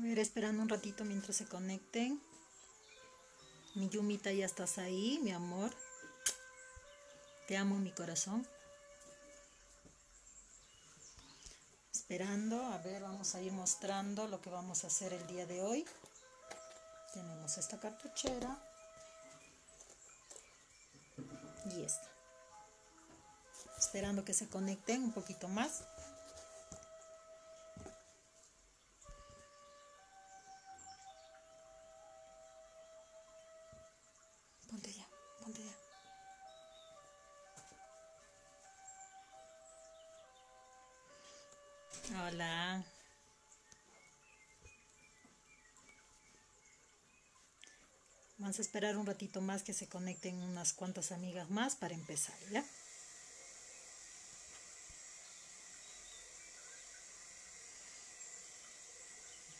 ver, esperando un ratito mientras se conecten. Mi Yumita, ya estás ahí, mi amor. Te amo, mi corazón. Esperando, a ver, vamos a ir mostrando lo que vamos a hacer el día de hoy. Tenemos esta cartuchera y esta. Esperando que se conecten un poquito más. Vamos a esperar un ratito más que se conecten unas cuantas amigas más para empezar, ¿ya?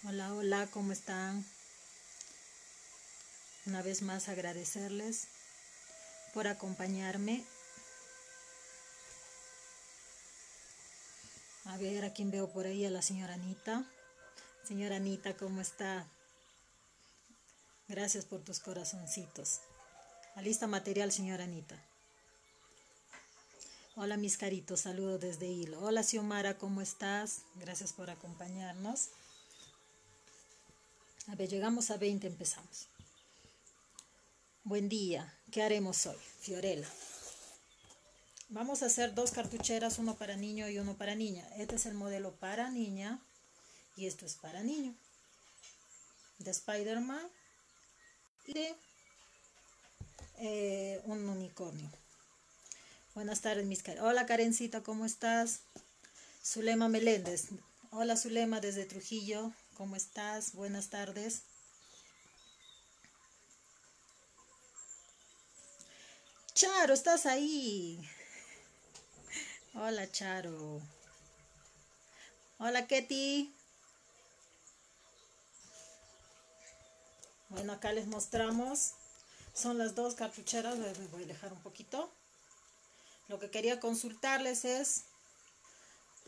Hola, hola, ¿cómo están? Una vez más agradecerles por acompañarme. A ver, a quién veo por ahí, a la señora Anita. Señora Anita, ¿cómo está? Gracias por tus corazoncitos. lista material, señora Anita. Hola mis caritos, saludos desde Hilo. Hola Xiomara, ¿cómo estás? Gracias por acompañarnos. A ver, llegamos a 20, empezamos. Buen día, ¿qué haremos hoy? Fiorella. Vamos a hacer dos cartucheras, uno para niño y uno para niña. Este es el modelo para niña y esto es para niño. De Spider-Man de eh, un unicornio. Buenas tardes, mis caritos. Hola, Karencita, ¿cómo estás? Zulema Meléndez. Hola, Zulema, desde Trujillo. ¿Cómo estás? Buenas tardes. Charo, ¿estás ahí? Hola, Charo. Hola, Ketty. Bueno, acá les mostramos. Son las dos cartucheras. Me voy a dejar un poquito. Lo que quería consultarles es...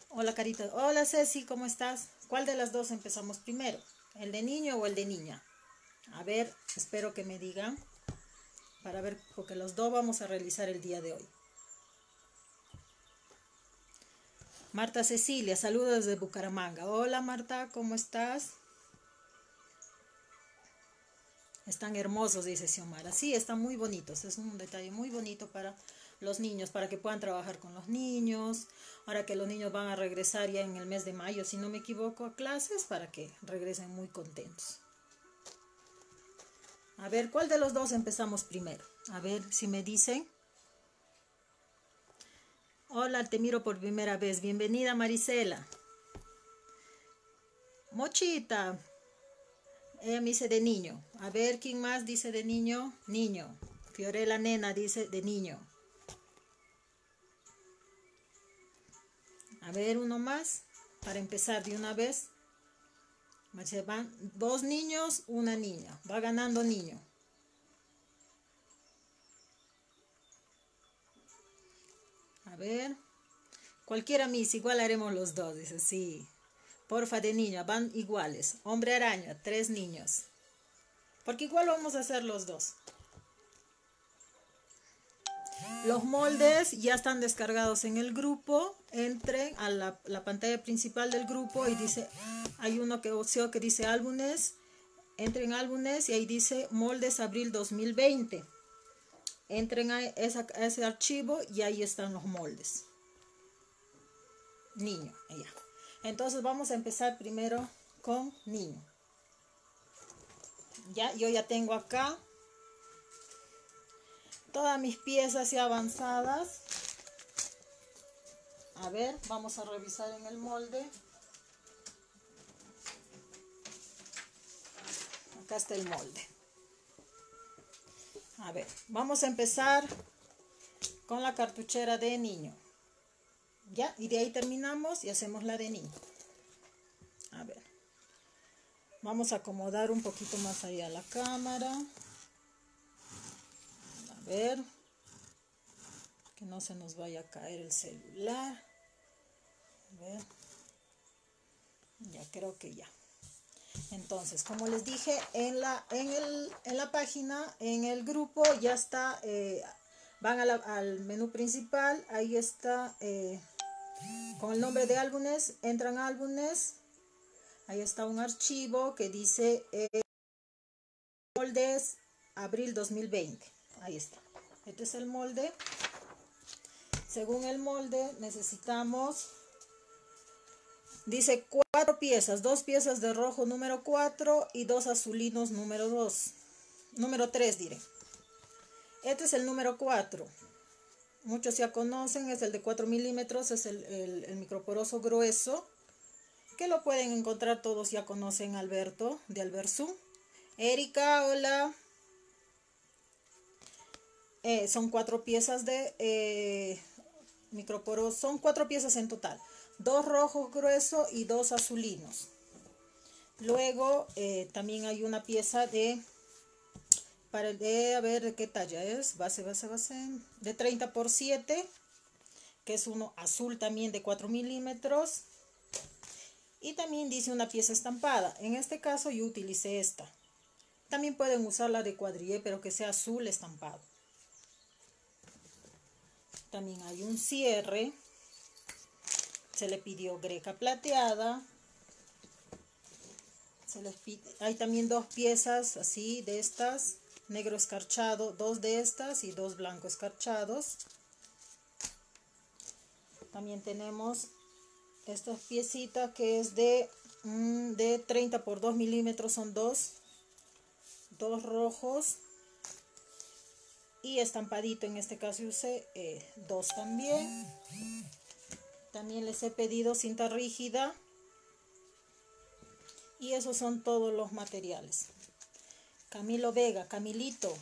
Hola, Carita. Hola, Ceci, ¿cómo estás? ¿Cuál de las dos empezamos primero? ¿El de niño o el de niña? A ver, espero que me digan. Para ver, porque los dos vamos a realizar el día de hoy. Marta Cecilia, saludos desde Bucaramanga. Hola Marta, ¿cómo estás? Están hermosos, dice Xiomara. Sí, están muy bonitos. Es un detalle muy bonito para los niños, para que puedan trabajar con los niños. Ahora que los niños van a regresar ya en el mes de mayo, si no me equivoco, a clases, para que regresen muy contentos. A ver, ¿cuál de los dos empezamos primero? A ver si me dicen. Hola, te miro por primera vez. Bienvenida, Marisela. Mochita. Ella me dice de niño. A ver, ¿quién más dice de niño? Niño. Fiorella Nena dice de niño. A ver, uno más, para empezar de una vez. Van dos niños, una niña. Va ganando niño. A ver. Cualquiera mis, igual haremos los dos, dice, sí. Porfa de niña, van iguales. Hombre araña, tres niños. Porque igual vamos a hacer los dos. Los moldes ya están descargados en el grupo. Entren a la, pantalla principal del grupo y dice, hay uno que, que dice álbumes. Entren álbumes y ahí dice moldes abril 2020. Entren a, ese archivo y ahí están los moldes. Niño, allá. Entonces vamos a empezar primero con niño. Ya, yo ya tengo acá todas mis piezas ya avanzadas. A ver, vamos a revisar en el molde. Acá está el molde. A ver, vamos a empezar con la cartuchera de niño. Ya, y de ahí terminamos y hacemos la niño. A ver. Vamos a acomodar un poquito más allá la cámara ver. Que no se nos vaya a caer el celular. A ver. Ya creo que ya. Entonces, como les dije, en la, en el, en la página, en el grupo, ya está, eh, van al menú principal, ahí está eh, con el nombre de álbumes, entran álbumes, ahí está un archivo que dice eh, moldes abril 2020, ahí está. Este es el molde. Según el molde necesitamos Dice cuatro piezas, dos piezas de rojo número 4 y dos azulinos número 2. Número 3 diré. Este es el número 4. Muchos ya conocen, es el de 4 milímetros, es el, el, microporoso grueso, que lo pueden encontrar todos, ya conocen Alberto, de Albersu. Erika, hola. Eh, son cuatro piezas de eh, microporoso, son cuatro piezas en total dos rojos gruesos y dos azulinos. Luego eh, también hay una pieza de, para de, a ver de qué talla es, base, base, base, de 30 por 7, que es uno azul también de 4 milímetros. Y también dice una pieza estampada. En este caso yo utilicé esta. También pueden usar la de cuadrille, pero que sea azul estampado. También hay un cierre se le pidió greca plateada. Se les hay también dos piezas así de estas, negro escarchado, dos de estas y dos blancos escarchados. También tenemos estas piecitas que es de, mm, de 30 por 2 milímetros, son dos, dos rojos y estampadito en este caso usé eh, dos también también les he pedido cinta rígida. Y esos son todos los materiales. Camilo Vega, Camilito.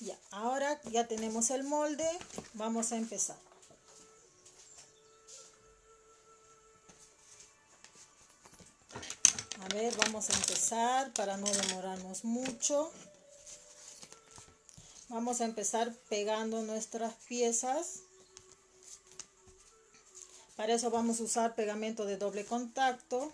Ya, ahora ya tenemos el molde. Vamos a empezar. A ver, vamos a empezar para no demorarnos mucho. Vamos a empezar pegando nuestras piezas. Para eso vamos a usar pegamento de doble contacto.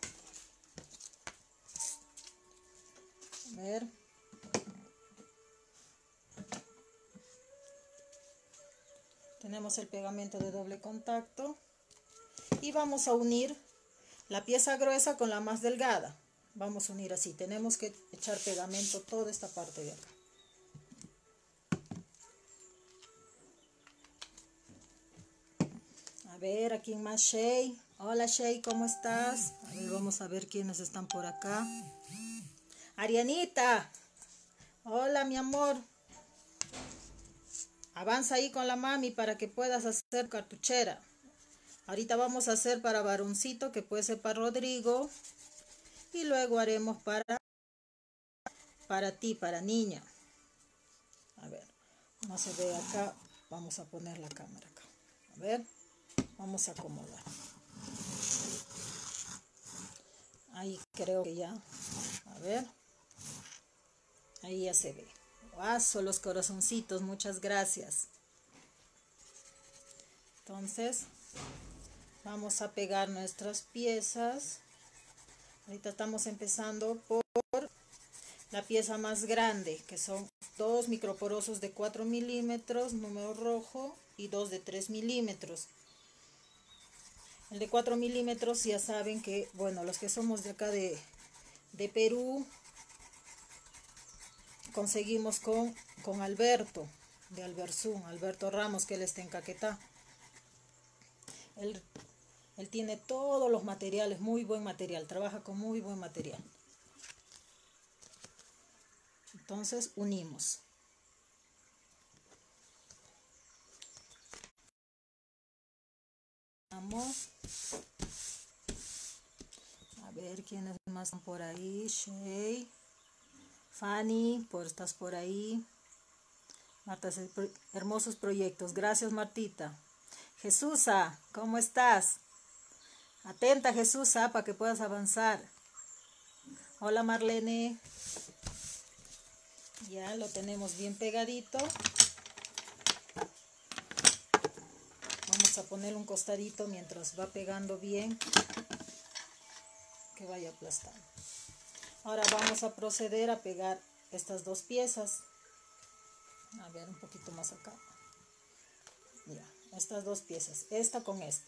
Tenemos el pegamento de doble contacto. Y vamos a unir la pieza gruesa con la más delgada. Vamos a unir así. Tenemos que echar pegamento toda esta parte de acá. A ver, aquí más Shay. Hola Shay, ¿cómo estás? Vamos a ver quiénes están por acá. Arianita. Hola, mi amor. Avanza ahí con la mami para que puedas hacer cartuchera. Ahorita vamos a hacer para varoncito, que puede ser para Rodrigo. Y luego haremos para, para ti, para niña. A ver, no se ve acá. Vamos a poner la cámara acá. A ver. Vamos a acomodar. Ahí creo que ya. A ver. Ahí ya se ve. Guaso, los corazoncitos. Muchas gracias. Entonces, vamos a pegar nuestras piezas. Ahorita estamos empezando por la pieza más grande, que son dos microporosos de 4 milímetros, número rojo, y dos de 3 milímetros. El de 4 milímetros ya saben que, bueno, los que somos de acá de, Perú, conseguimos con, con Alberto, de Alberzún, Alberto Ramos, que él está en Caquetá. Él, él tiene todos los materiales, muy buen material, trabaja con muy buen material. Entonces unimos. A ver quiénes más están por ahí. Shay. Fanny, por estás por ahí. Marta, hermosos proyectos. Gracias, Martita. Jesusa, ¿cómo estás? Atenta, Jesusa, para que puedas avanzar. Hola, Marlene. Ya lo tenemos bien pegadito. Vamos a poner un costadito mientras va pegando bien. Que vaya aplastando. Ahora vamos a proceder a pegar estas dos piezas. A ver, un poquito más acá. Ya, estas dos piezas. Esta con esta.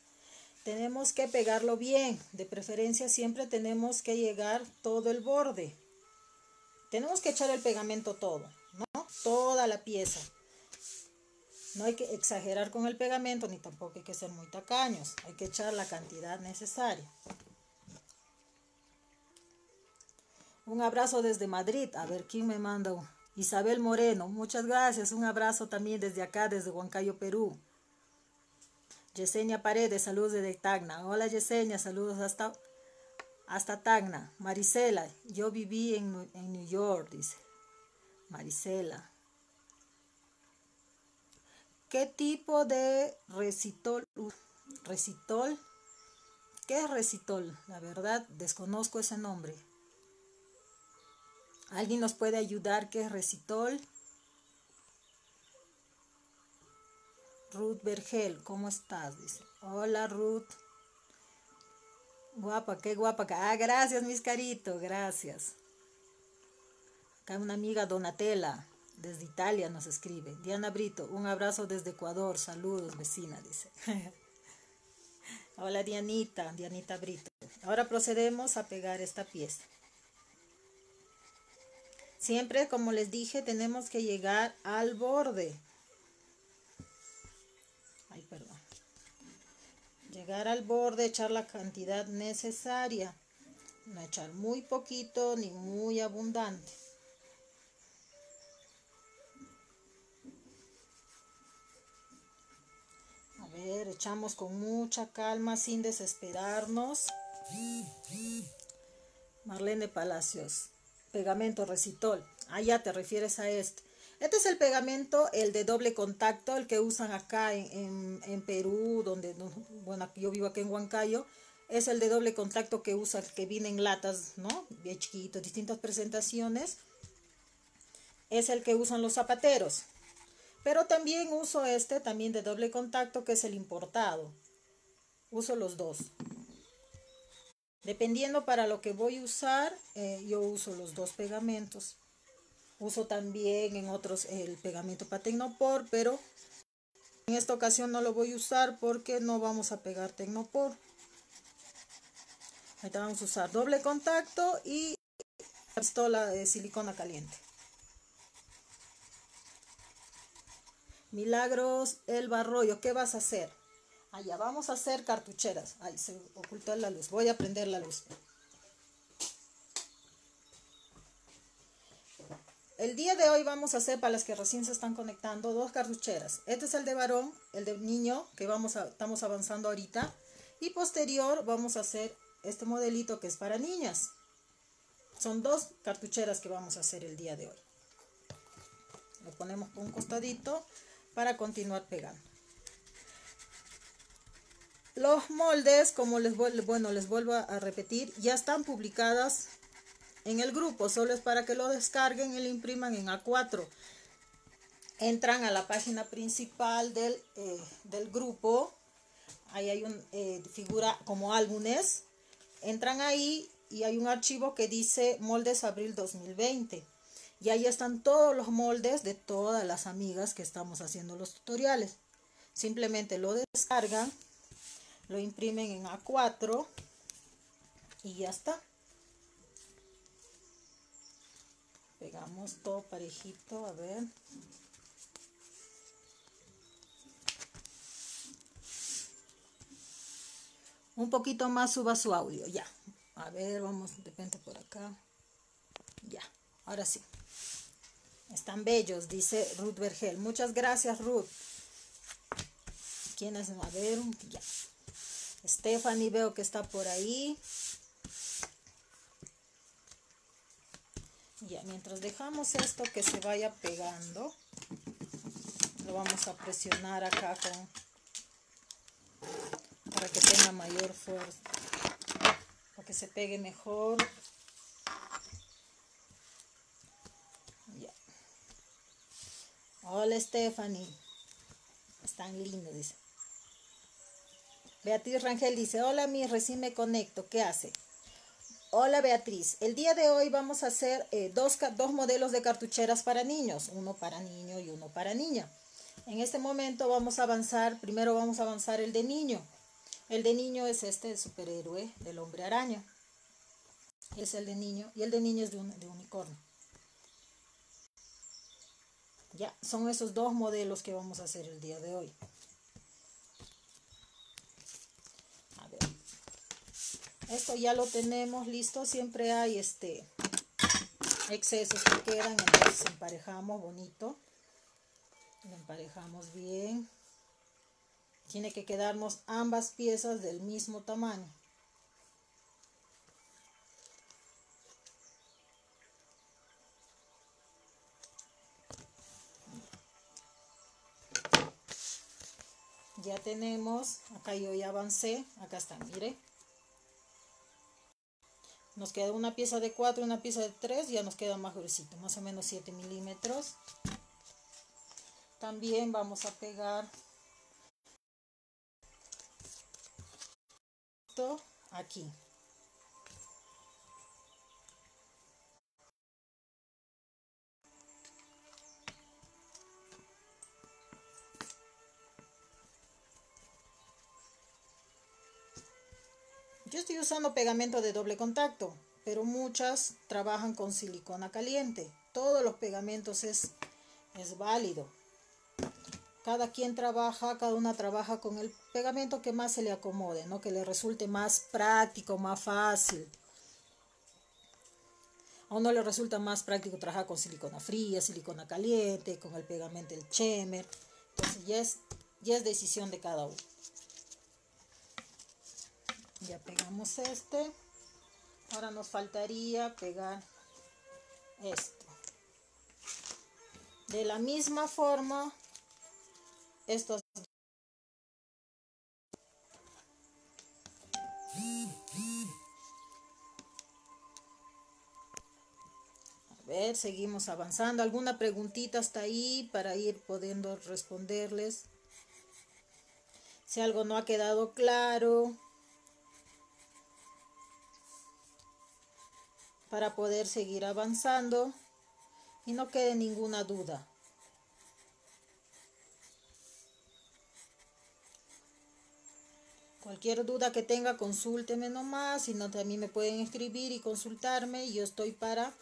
Tenemos que pegarlo bien. De preferencia siempre tenemos que llegar todo el borde. Tenemos que echar el pegamento todo, ¿no? Toda la pieza. No hay que exagerar con el pegamento ni tampoco hay que ser muy tacaños. Hay que echar la cantidad necesaria. Un abrazo desde Madrid. A ver, ¿quién me manda? Isabel Moreno. Muchas gracias. Un abrazo también desde acá, desde Huancayo, Perú. Yesenia Paredes, saludos desde Tacna. Hola Yesenia, saludos hasta, hasta Tacna. Marisela, yo viví en, en New York, dice. Marisela. ¿Qué tipo de recitol? Recitol. ¿Qué es recitol? La verdad, desconozco ese nombre. ¿Alguien nos puede ayudar? ¿Qué es recitol? Ruth Vergel, ¿cómo estás? Dice. Hola Ruth. Guapa, qué guapa. Ah, gracias, mis caritos, gracias. Acá una amiga Donatella desde Italia nos escribe. Diana Brito, un abrazo desde Ecuador, saludos vecina, dice. Hola Dianita, Dianita Brito. Ahora procedemos a pegar esta pieza. Siempre, como les dije, tenemos que llegar al borde. Ay, perdón. Llegar al borde, echar la cantidad necesaria. No echar muy poquito ni muy abundante. ver, echamos con mucha calma, sin desesperarnos. Marlene Palacios, pegamento recitol. Ah, ya te refieres a este. Este es el pegamento, el de doble contacto, el que usan acá en, Perú, donde, bueno, yo vivo aquí en Huancayo. Es el de doble contacto que usa, que viene en latas, ¿no? Bien chiquito, distintas presentaciones. Es el que usan los zapateros. Pero también uso este, también de doble contacto, que es el importado. Uso los dos. Dependiendo para lo que voy a usar, eh, yo uso los dos pegamentos. Uso también en otros el pegamento para Tecnopor, pero en esta ocasión no lo voy a usar porque no vamos a pegar Tecnopor. Ahorita vamos a usar doble contacto y pistola de silicona caliente. Milagros El Barroyo, ¿qué vas a hacer? Allá vamos a hacer cartucheras. Ahí se ocultó la luz. Voy a prender la luz. El día de hoy vamos a hacer, para las que recién se están conectando, dos cartucheras. Este es el de varón, el de niño, que vamos a, estamos avanzando ahorita. Y posterior vamos a hacer este modelito que es para niñas. Son dos cartucheras que vamos a hacer el día de hoy. Lo ponemos por un costadito para continuar pegando. Los moldes, como les, bueno, les vuelvo a repetir, ya están publicadas en el grupo. Solo es para que lo descarguen y lo impriman en A4. Entran a la página principal del, eh, del grupo. Ahí hay una eh, figura como álbumes. Entran ahí y hay un archivo que dice moldes abril 2020. Y ahí están todos los moldes de todas las amigas que estamos haciendo los tutoriales. Simplemente lo descargan, lo imprimen en A4 y ya está. Pegamos todo parejito, a ver. Un poquito más suba su audio, ya. A ver, vamos de repente por acá. Ya, ahora sí. Están bellos, dice Ruth Vergel. Muchas gracias, Ruth. ¿Quiénes? A ver, ya. Stephanie veo que está por ahí. Ya, mientras dejamos esto que se vaya pegando, lo vamos a presionar acá con, para que tenga mayor fuerza, para que se pegue mejor. Hola Stephanie. Están lindos, dice. Beatriz Rangel dice, hola mi, recién me conecto, ¿qué hace? Hola Beatriz, el día de hoy vamos a hacer eh, dos, dos modelos de cartucheras para niños, uno para niño y uno para niña. En este momento vamos a avanzar, primero vamos a avanzar el de niño. El de niño es este, el superhéroe del hombre araña. Es el de niño y el de niño es de, un, de unicornio. Ya, son esos dos modelos que vamos a hacer el día de hoy. Esto ya lo tenemos listo. Siempre hay este excesos que quedan. Entonces emparejamos bonito. Lo emparejamos bien. Tiene que quedarnos ambas piezas del mismo tamaño. Ya tenemos, acá yo ya avancé, acá está, mire. Nos queda una pieza de 4 y una pieza de 3, ya nos queda más gruesito, más o menos 7 milímetros. También vamos a pegar esto aquí. Yo estoy usando pegamento de doble contacto, pero muchas trabajan con silicona caliente. Todos los pegamentos es, es válido. Cada quien trabaja, cada una trabaja con el pegamento que más se le acomode, ¿no? que le resulte más práctico, más fácil. A uno le resulta más práctico trabajar con silicona fría, silicona caliente, con el pegamento del chemer. Entonces ya es, ya es decisión de cada uno ya pegamos este ahora nos faltaría pegar esto de la misma forma estos A ver, seguimos avanzando. ¿Alguna preguntita hasta ahí para ir pudiendo responderles? Si algo no ha quedado claro. Para poder seguir avanzando y no quede ninguna duda. Cualquier duda que tenga, consúlteme nomás, si no también me pueden escribir y consultarme. Yo estoy para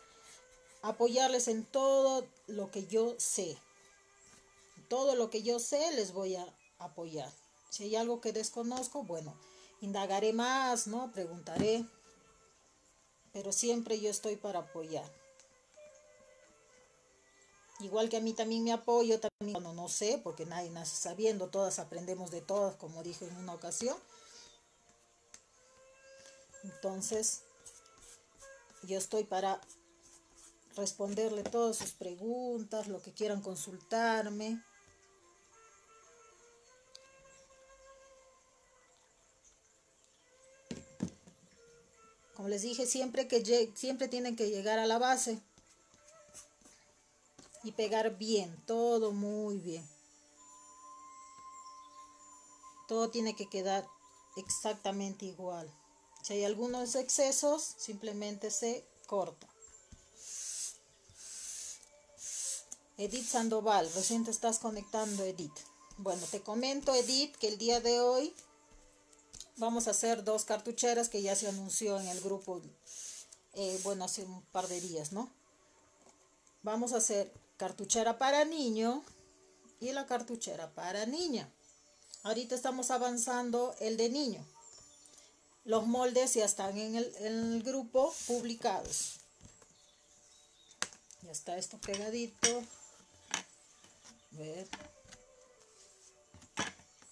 apoyarles en todo lo que yo sé. Todo lo que yo sé les voy a apoyar. Si hay algo que desconozco, bueno, indagaré más, ¿no? Preguntaré pero siempre yo estoy para apoyar. Igual que a mí también me apoyo, también cuando no sé, porque nadie nace sabiendo, todas aprendemos de todas, como dije en una ocasión. Entonces, yo estoy para responderle todas sus preguntas, lo que quieran consultarme. Como les dije, siempre, que siempre tienen que llegar a la base y pegar bien, todo muy bien. Todo tiene que quedar exactamente igual. Si hay algunos excesos, simplemente se corta. Edith Sandoval, recién te estás conectando, Edith. Bueno, te comento, Edith, que el día de hoy vamos a hacer dos cartucheras que ya se anunció en el grupo, eh, bueno, hace un par de días, ¿no? Vamos a hacer cartuchera para niño y la cartuchera para niña. Ahorita estamos avanzando el de niño. Los moldes ya están en el, en el grupo publicados. Ya está esto pegadito. A ver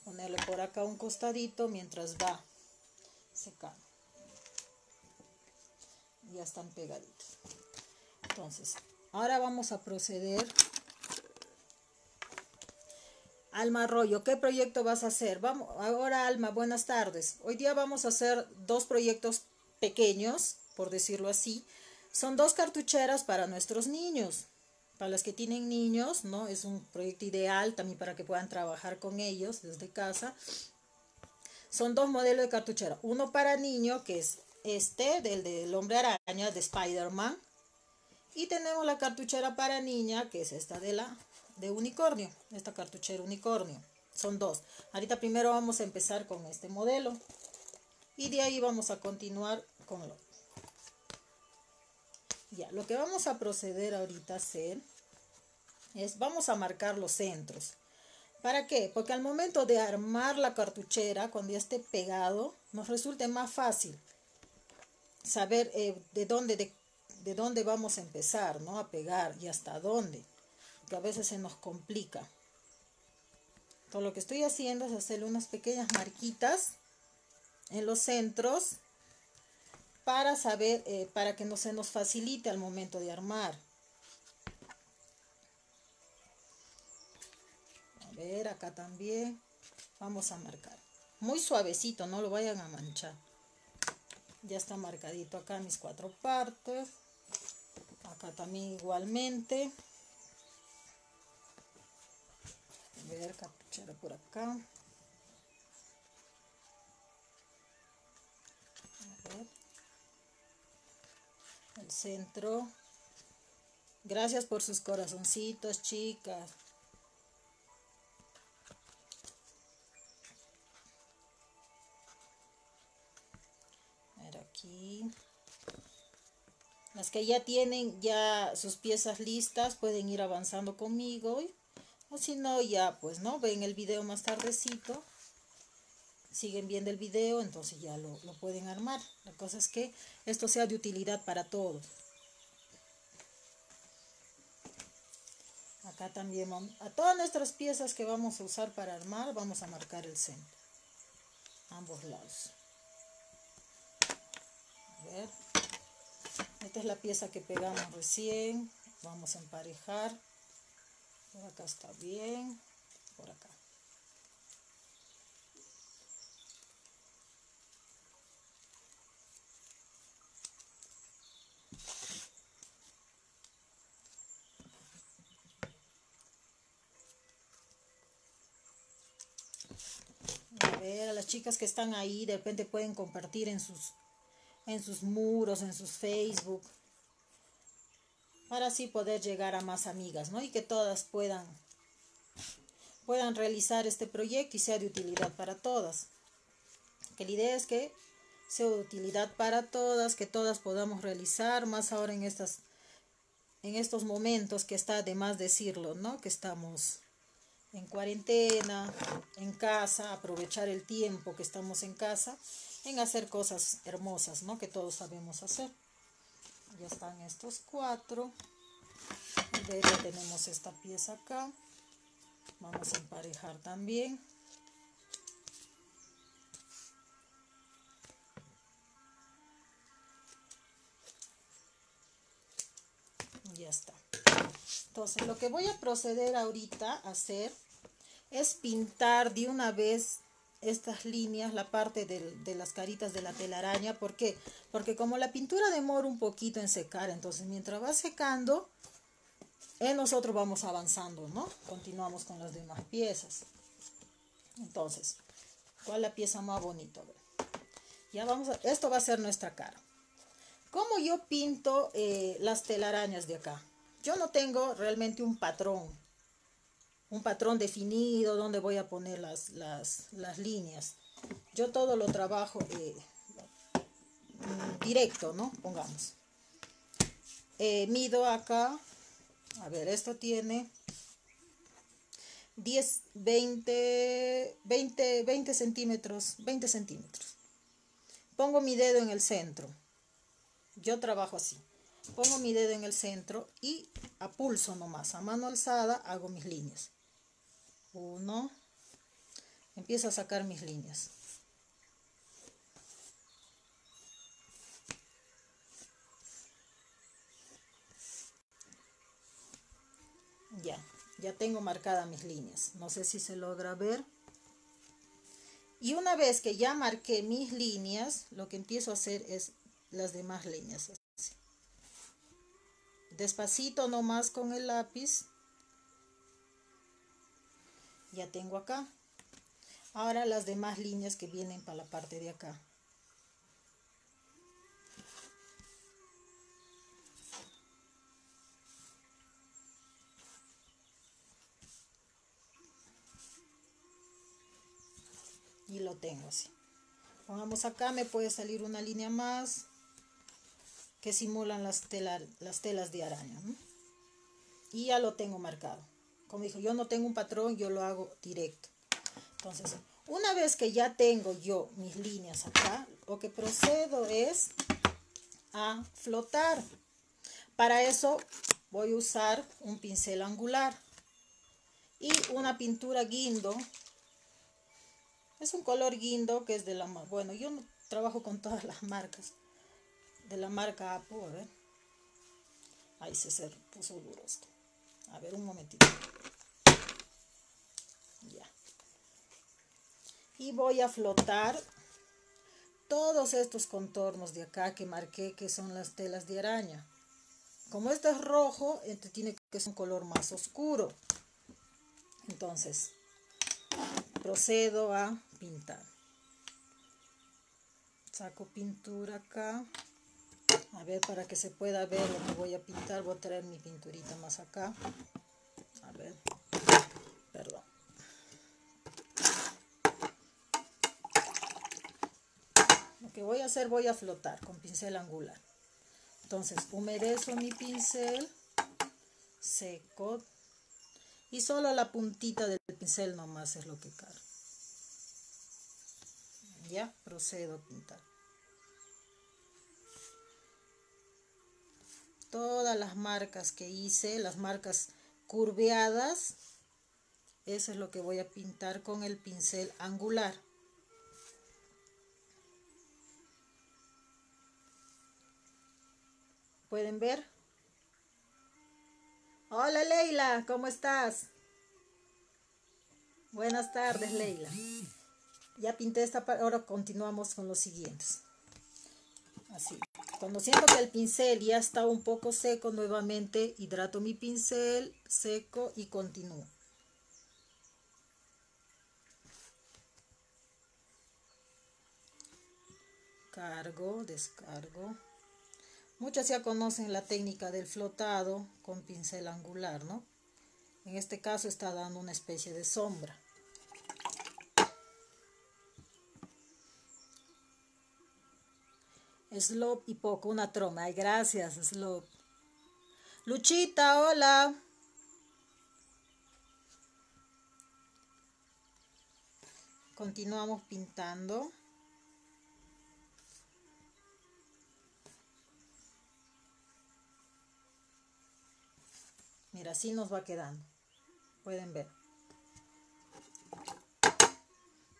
ponerle por acá un costadito mientras va secando ya están pegaditos entonces ahora vamos a proceder Alma Arroyo, ¿qué proyecto vas a hacer? Vamos, ahora Alma, buenas tardes. Hoy día vamos a hacer dos proyectos pequeños, por decirlo así. Son dos cartucheras para nuestros niños. Para los que tienen niños, ¿no? Es un proyecto ideal también para que puedan trabajar con ellos desde casa. son dos modelos de cartuchera. Uno para niño, que es este, del del hombre araña, de Spider-Man. Y tenemos la cartuchera para niña, que es esta de la de unicornio. Esta cartuchera unicornio. Son dos. Ahorita primero vamos a empezar con este modelo. Y de ahí vamos a continuar con lo. Ya, lo que vamos a proceder ahorita a hacer es, vamos a marcar los centros. ¿Para qué? Porque al momento de armar la cartuchera, cuando ya esté pegado, nos resulte más fácil saber eh, de, dónde, de, de, dónde vamos a empezar, ¿no? A pegar y hasta dónde. Que a veces se nos complica. Todo lo que estoy haciendo es hacerle unas pequeñas marquitas en los centros para saber, eh, para que no se nos facilite al momento de armar. Ver, acá también vamos a marcar. Muy suavecito, no lo vayan a manchar. Ya está marcadito acá mis cuatro partes. Acá también igualmente. Ver, capuchera por acá. El centro. Gracias por sus corazoncitos, chicas. Las que ya tienen ya sus piezas listas pueden ir avanzando conmigo. O si no, ya pues no, ven el video más tardecito. Siguen viendo el video, entonces ya lo, lo pueden armar. La cosa es que esto sea de utilidad para todos. Acá también a todas nuestras piezas que vamos a usar para armar, vamos a marcar el centro. Ambos lados. Esta es la pieza que pegamos recién. Vamos a emparejar. Por acá está bien. Por acá. A ver, a las chicas que están ahí, de repente pueden compartir en sus en sus muros, en sus Facebook, para así poder llegar a más amigas, ¿no? Y que todas puedan, puedan realizar este proyecto y sea de utilidad para todas. Que la idea es que sea de utilidad para todas, que todas podamos realizar, más ahora en estas en estos momentos que está de más decirlo, ¿no? Que estamos en cuarentena, en casa, aprovechar el tiempo que estamos en casa en hacer cosas hermosas, ¿no? Que todos sabemos hacer. Ya están estos cuatro. De tenemos esta pieza acá. Vamos a emparejar también. Ya está. Entonces, lo que voy a proceder ahorita a hacer es pintar de una vez estas líneas, la parte de, las caritas de la telaraña. ¿Por qué? Porque como la pintura demora un poquito en secar, entonces mientras va secando, eh, nosotros vamos avanzando, ¿no? Continuamos con las demás piezas. Entonces, ¿cuál es la pieza más bonita? Ya vamos a, esto va a ser nuestra cara. ¿Cómo yo pinto eh, las telarañas de acá? Yo no tengo realmente un patrón un patrón definido, donde voy a poner las, las, líneas. Yo todo lo trabajo eh, directo, ¿no? Pongamos. Eh, mido acá, a ver, esto tiene 10, 20, 20, 20 centímetros, 20 centímetros. Pongo mi dedo en el centro. Yo trabajo así. Pongo mi dedo en el centro y a pulso nomás, a mano alzada, hago mis líneas. Uno. Empiezo a sacar mis líneas. Ya, ya tengo marcadas mis líneas. No sé si se logra ver. Y una vez que ya marqué mis líneas, lo que empiezo a hacer es las demás líneas. Despacito nomás con el lápiz ya tengo acá. Ahora las demás líneas que vienen para la parte de acá. Y lo tengo así. Pongamos acá, me puede salir una línea más que simulan las, las telas de araña. Y ya lo tengo marcado. Como dijo, yo no tengo un patrón, yo lo hago directo. Entonces, una vez que ya tengo yo mis líneas acá, lo que procedo es a flotar. Para eso voy a usar un pincel angular y una pintura guindo. Es un color guindo que es de la... Bueno, yo trabajo con todas las marcas. De la marca Apo, a ver. Ahí se, se puso duro esto. A ver, un momentito. y voy a flotar todos estos contornos de acá que marqué que son las telas de araña. Como este es rojo este tiene que ser un color más oscuro. Entonces procedo a pintar. Saco pintura acá a ver para que se pueda ver lo que voy a pintar voy a traer mi pinturita más acá a ver perdón que voy a hacer, voy a flotar con pincel angular. Entonces, humedezo mi pincel, seco, y solo la puntita del pincel nomás es lo que cargo. Ya, procedo a pintar. Todas las marcas que hice, las marcas curveadas, eso es lo que voy a pintar con el pincel angular. ¿Pueden ver? Hola Leila, ¿cómo estás? Buenas tardes Leila. Ya pinté esta parte, ahora continuamos con los siguientes. Cuando siento que el pincel ya está un poco seco nuevamente, hidrato mi pincel, seco y continúo. Cargo, descargo. Muchas ya conocen la técnica del flotado con pincel angular, ¿no? En este caso está dando una especie de sombra. Slope y poco, una troma. Ay, gracias, Slope. Luchita, hola. Continuamos pintando. Mira, así nos va quedando. Pueden ver.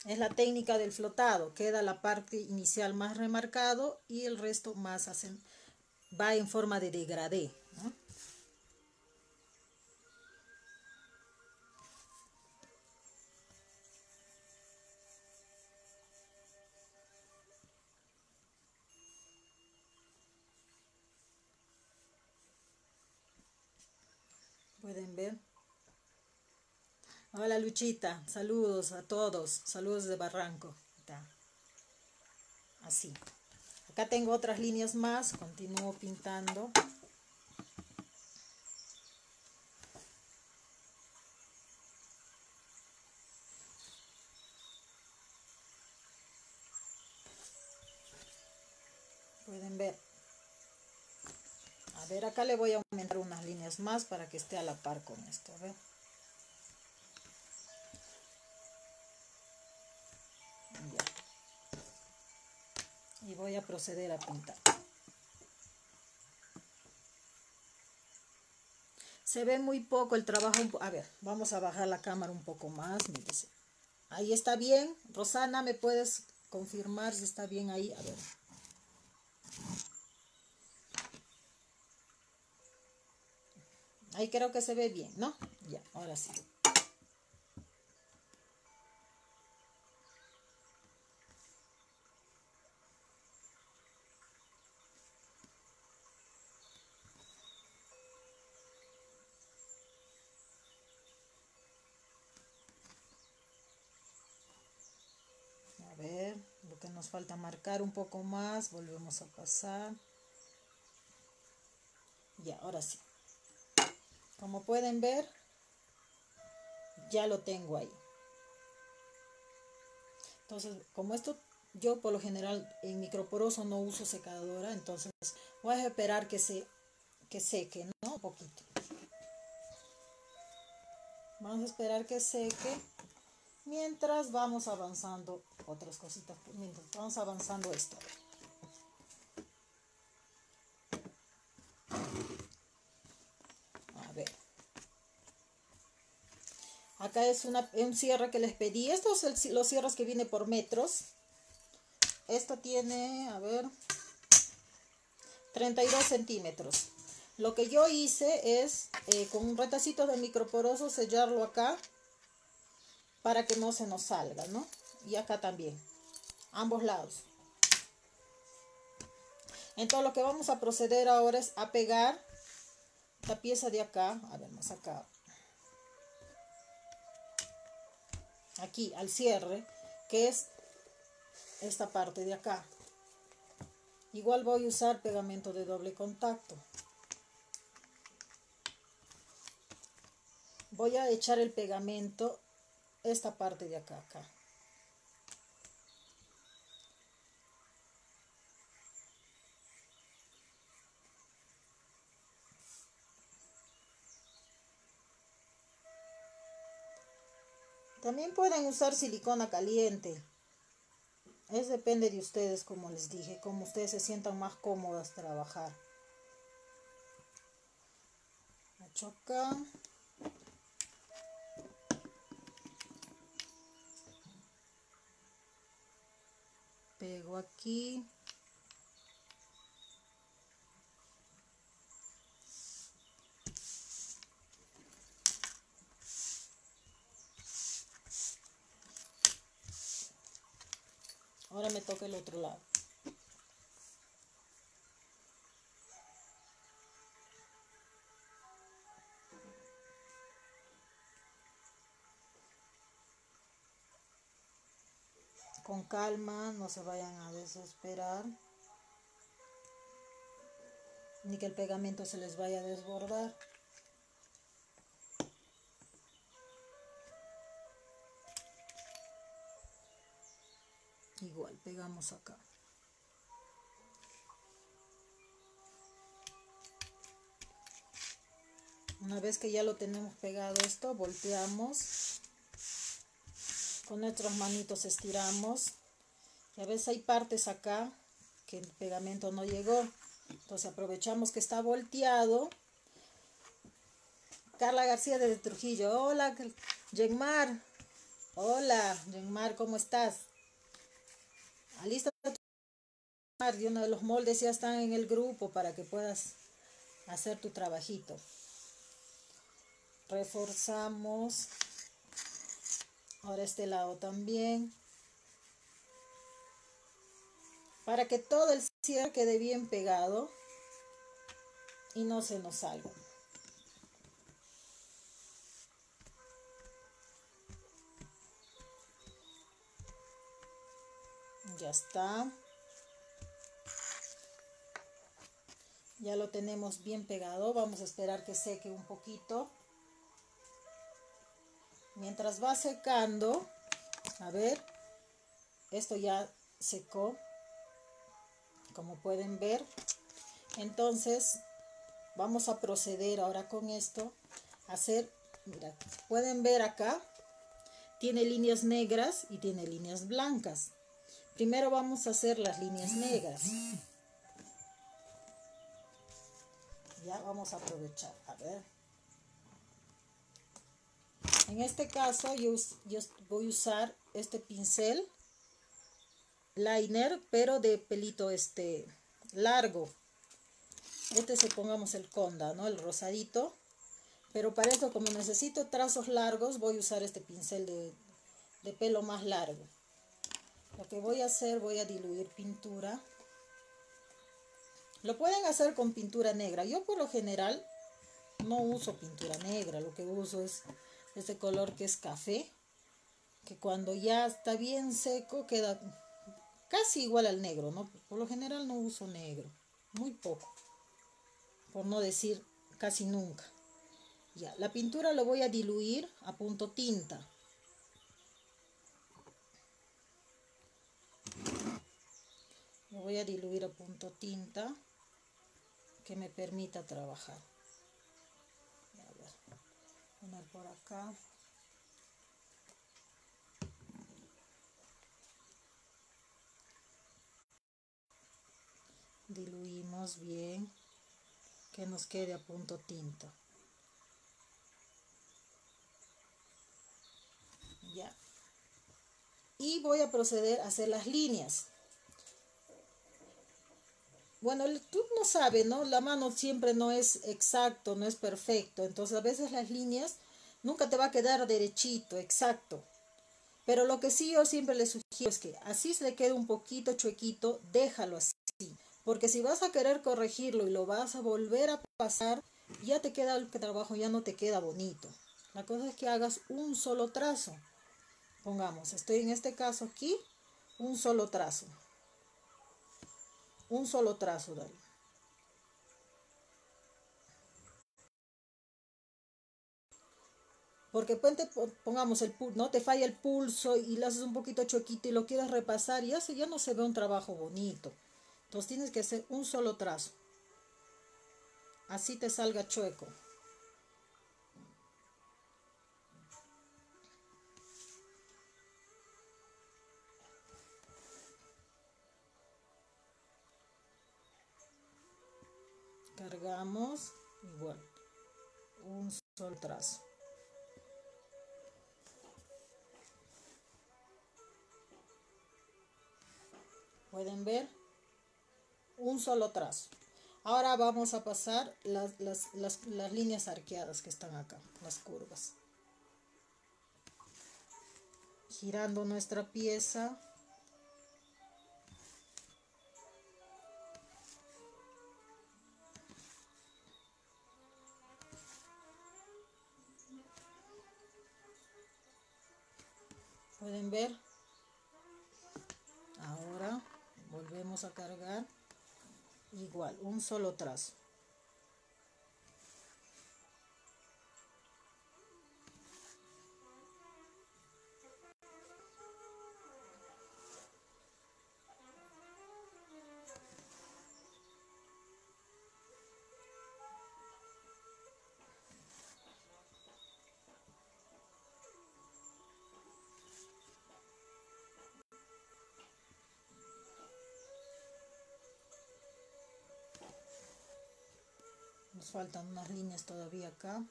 Es la técnica del flotado. Queda la parte inicial más remarcado y el resto más hacen, va en forma de degradé. Pueden ver. Hola Luchita, saludos a todos, saludos de Barranco. Así. Acá tengo otras líneas más, continúo pintando. Pueden ver. A ver, acá le voy a aumentar unas líneas más para que esté a la par con esto. A ver. Voy a proceder a pintar. Se ve muy poco el trabajo. A ver, vamos a bajar la cámara un poco más. Ahí está bien. Rosana, ¿me puedes confirmar si está bien ahí? A ver. Ahí creo que se ve bien, ¿no? Ya, ahora sí. nos falta marcar un poco más volvemos a pasar. Ya ahora sí. Como pueden ver ya lo tengo ahí. Entonces como esto yo por lo general en microporoso no uso secadora entonces voy a esperar que se que seque no un poquito. Vamos a esperar que seque mientras vamos avanzando otras cositas mientras vamos avanzando esto. A ver. Acá es una, un cierre que les pedí. Estos los cierres que viene por metros. Esto tiene a ver 32 centímetros. Lo que yo hice es eh, con un retacito de microporoso sellarlo acá para que no se nos salga, ¿no? Y acá también, ambos lados. Entonces lo que vamos a proceder ahora es a pegar la pieza de acá, a ver, más acá, aquí al cierre, que es esta parte de acá. Igual voy a usar pegamento de doble contacto. Voy a echar el pegamento esta parte de acá, acá. También pueden usar silicona caliente. Es depende de ustedes, como les dije, como ustedes se sientan más cómodas trabajar. Pego aquí. Ahora me toca el otro lado con calma, no se vayan a desesperar, ni que el pegamento se les vaya a desbordar. Igual, pegamos acá. Una vez que ya lo tenemos pegado esto, volteamos con nuestras manitos estiramos. Y a veces hay partes acá que el pegamento no llegó. Entonces aprovechamos que está volteado. Carla García desde Trujillo. Hola Yenmar hola Yenmar ¿cómo estás? alista y uno de los moldes ya están en el grupo para que puedas hacer tu trabajito. Reforzamos ahora este lado también. Para que todo el cierre quede bien pegado y no se nos salga. Ya está. Ya lo tenemos bien pegado. Vamos a esperar que seque un poquito mientras va secando a ver esto ya secó como pueden ver. Entonces vamos a proceder ahora con esto hacer mira pueden ver acá tiene líneas negras y tiene líneas blancas. Primero vamos a hacer las líneas negras. Ya vamos a aprovechar a ver en este caso yo, voy a usar este pincel liner, pero de pelito este largo. Este se pongamos el conda, ¿no? El rosadito. Pero para esto, como necesito trazos largos, voy a usar este pincel de, pelo más largo. Lo que voy a hacer, voy a diluir pintura. Lo pueden hacer con pintura negra. Yo por lo general no uso pintura negra. Lo que uso es este color que es café, que cuando ya está bien seco queda casi igual al negro, ¿no? Por lo general no uso negro, muy poco, por no decir casi nunca. Ya, la pintura lo voy a diluir a punto tinta. Lo voy a diluir a punto tinta que me permita trabajar. Por acá. diluimos bien que nos quede a punto tinta ya y voy a proceder a hacer las líneas bueno, tú no sabes, ¿no? La mano siempre no es exacto, no es perfecto. Entonces a veces las líneas nunca te va a quedar derechito, exacto. Pero lo que sí yo siempre le sugiero es que así se le quede un poquito chuequito, déjalo así. Porque si vas a querer corregirlo y lo vas a volver a pasar, ya te queda el trabajo, ya no te queda bonito. La cosa es que hagas un solo trazo. Pongamos, estoy en este caso aquí, un solo trazo. Un solo trazo, dale. Porque pongamos el no te falla el pulso y lo haces un poquito chuequito y lo quieres repasar y ya, ya no se ve un trabajo bonito. Entonces tienes que hacer un solo trazo. Así te salga chueco. Cargamos igual. Un solo trazo. ¿Pueden ver? un solo trazo. Ahora vamos a pasar las, las, líneas arqueadas que están acá, las curvas. Girando nuestra pieza. Pueden ver. Ahora volvemos a cargar igual, un solo trazo. Faltan unas líneas todavía acá.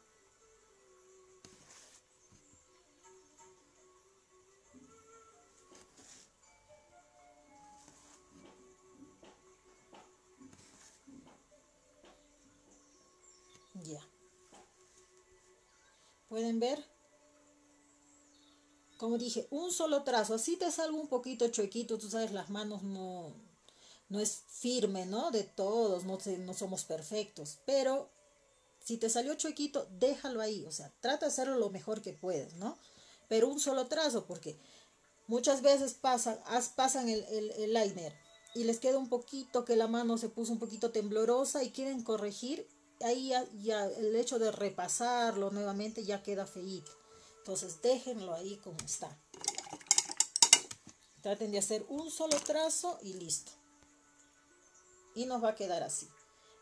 Ya. Pueden ver como dije un solo trazo. Así te salgo un poquito chuequito tú sabes las manos no no es firme, ¿no? De todos, no, no somos perfectos, pero si te salió chuequito, déjalo ahí, o sea, trata de hacerlo lo mejor que puedes, ¿no? Pero un solo trazo, porque muchas veces pasan, pasan el, liner y les queda un poquito que la mano se puso un poquito temblorosa y quieren corregir, ahí ya, ya el hecho de repasarlo nuevamente ya queda feíto. Entonces déjenlo ahí como está. Traten de hacer un solo trazo y listo y nos va a quedar así.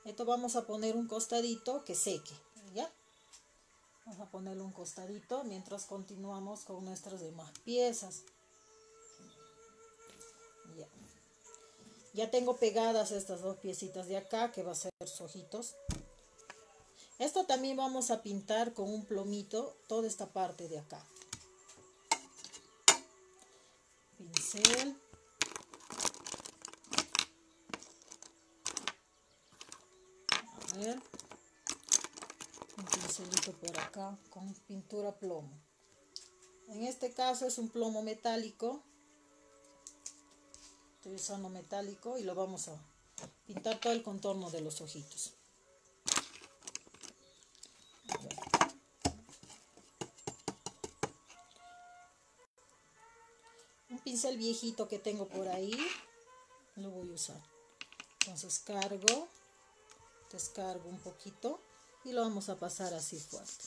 Esto vamos a poner un costadito que seque, ¿ya? Vamos a ponerle un costadito mientras continuamos con nuestras demás piezas. Ya. Ya tengo pegadas estas dos piecitas de acá, que va a ser ojitos. Esto también vamos a pintar con un plomito toda esta parte de acá. Pincel. Un pincelito por acá con pintura plomo. En este caso es un plomo metálico. Estoy usando metálico y lo vamos a pintar todo el contorno de los ojitos. Un pincel viejito que tengo por ahí lo voy a usar. Entonces cargo, descargo un poquito y lo vamos a pasar así fuerte.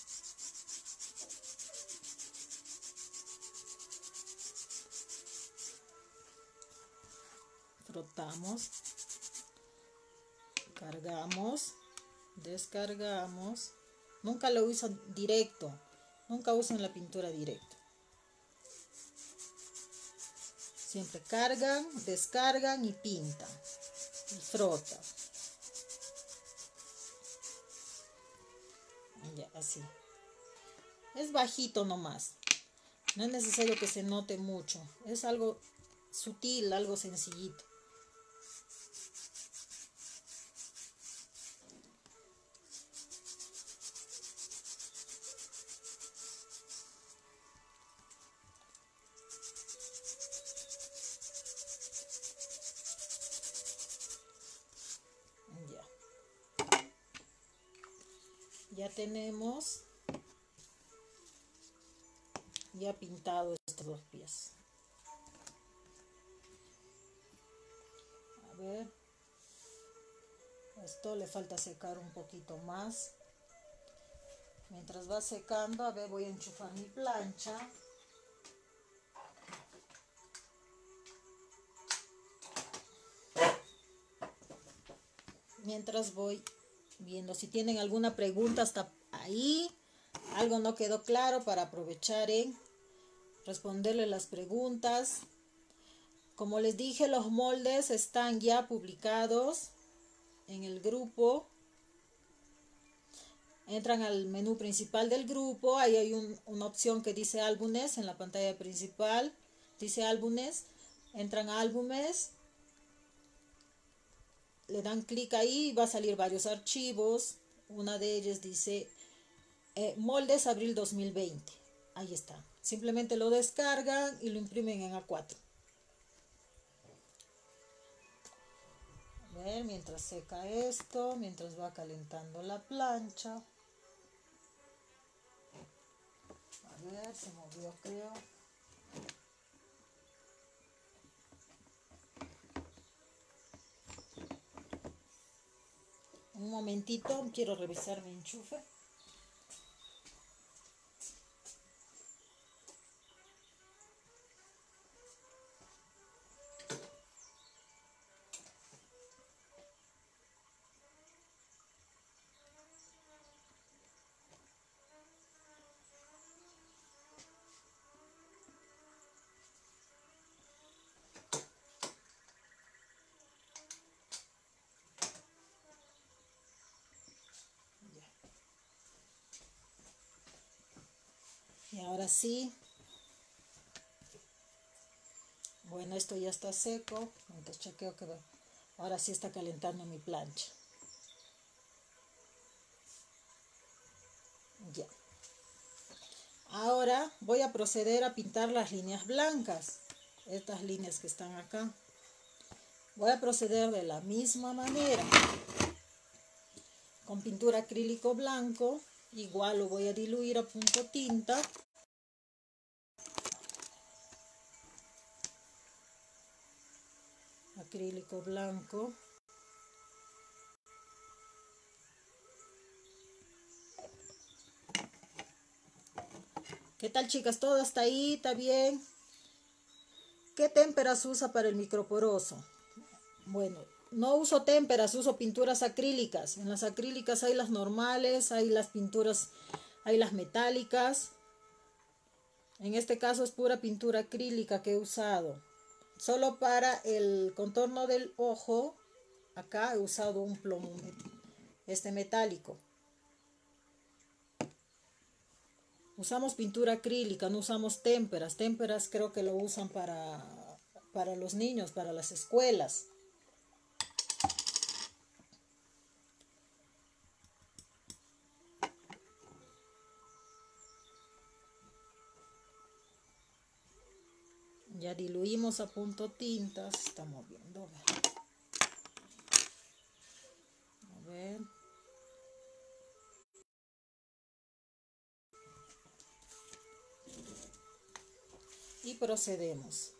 Frotamos, cargamos, descargamos. Nunca lo usan directo, nunca usen la pintura directa. Siempre cargan, descargan y pintan. Y frotan. Así. Es bajito nomás. No es necesario que se note mucho. Es algo sutil, algo sencillito. Tenemos ya pintado estos dos pies. A ver esto le falta secar un poquito más. Mientras va secando a ver voy a enchufar mi plancha. Mientras voy viendo si tienen alguna pregunta hasta ahí, algo no quedó claro para aprovechar en responderle las preguntas. Como les dije, los moldes están ya publicados en el grupo. Entran al menú principal del grupo, ahí hay una opción que dice álbumes en la pantalla principal, dice álbumes, entran a álbumes. Le dan clic ahí. Y va a salir varios archivos. Una de ellas dice eh, moldes abril 2020. Ahí está. Simplemente lo descargan y lo imprimen en A4. A ver, mientras seca esto, mientras va calentando la plancha. A ver, se movió creo. Un momentito, quiero revisar mi enchufe. Y ahora. Bueno, esto ya está seco. Entonces ahora sí está calentando mi plancha. Ya. Ahora voy a proceder a pintar las líneas blancas. Estas líneas que están acá. Voy a proceder de la misma manera. Con pintura acrílico blanco. Igual lo voy a diluir a punto tinta. Acrílico blanco. ¿Qué tal chicas? ¿Todo está ahí? ¿Está bien? ¿Qué témperas usa para el microporoso? Bueno, no uso témperas, uso pinturas acrílicas. En las acrílicas hay las normales, hay las pinturas, hay las metálicas. En este caso es pura pintura acrílica que he usado. Solo para el contorno del ojo, acá he usado un plomo, este metálico. Usamos pintura acrílica, no usamos témperas. Témperas creo que lo usan para, para los niños, para las escuelas. Ya diluimos a punto tintas. Estamos viendo. A ver. Y procedemos.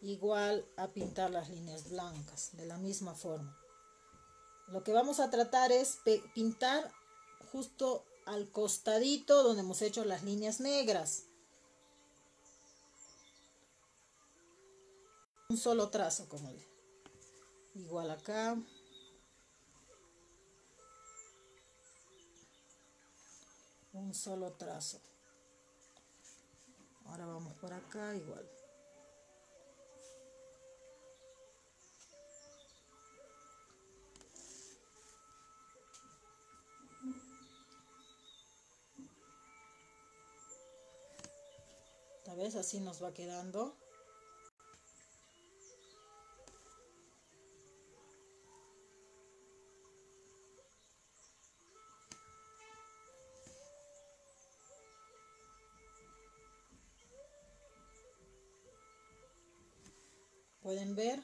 igual a pintar las líneas blancas de la misma forma. Lo que vamos a tratar es pintar justo al costadito donde hemos hecho las líneas negras. Un solo trazo, como le igual acá. Un solo trazo. Ahora vamos por acá igual. Tal vez así nos va quedando. Pueden ver.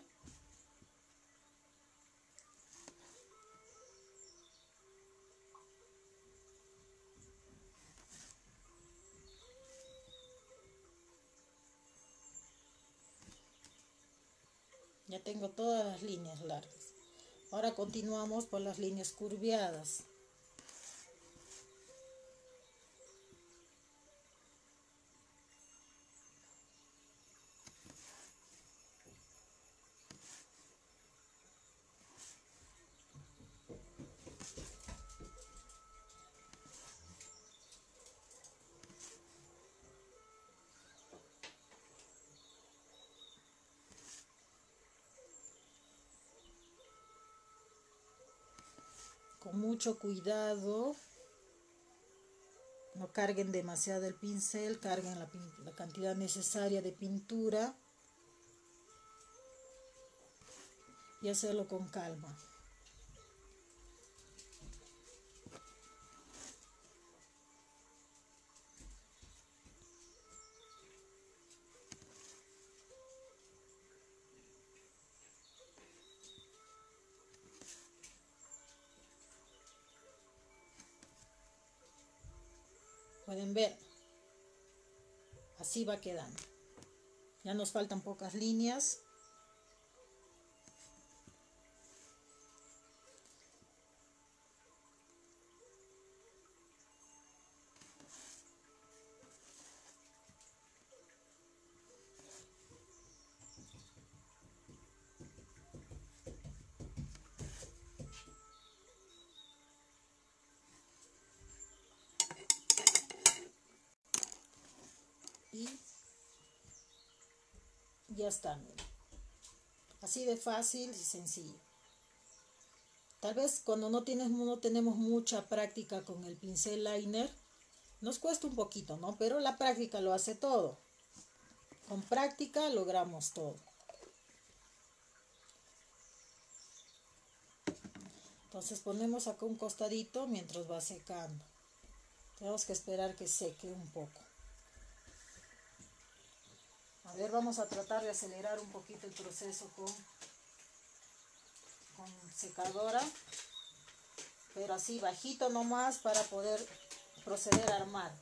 Ya tengo todas las líneas largas. Ahora continuamos por las líneas curviadas mucho cuidado. No carguen demasiado el pincel, carguen la, la cantidad necesaria de pintura y hacerlo con calma. Pueden ver. Así va quedando. Ya nos faltan pocas líneas. Está, Así de fácil y sencillo. Tal vez cuando no, tienes, no tenemos mucha práctica con el pincel liner, nos cuesta un poquito, ¿no? Pero la práctica lo hace todo. Con práctica logramos todo. Entonces ponemos acá un costadito mientras va secando. Tenemos que esperar que seque un poco. A ver, vamos a tratar de acelerar un poquito el proceso con, secadora, pero así bajito nomás para poder proceder a armar.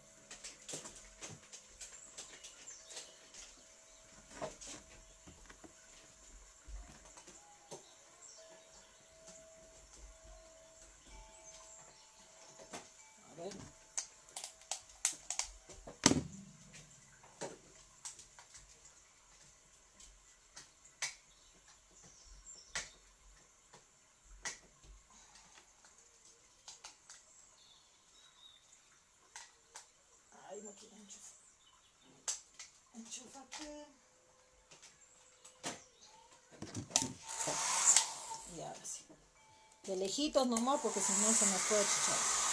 Y ahora sí. De lejitos nomás porque si no se nos puede chichar.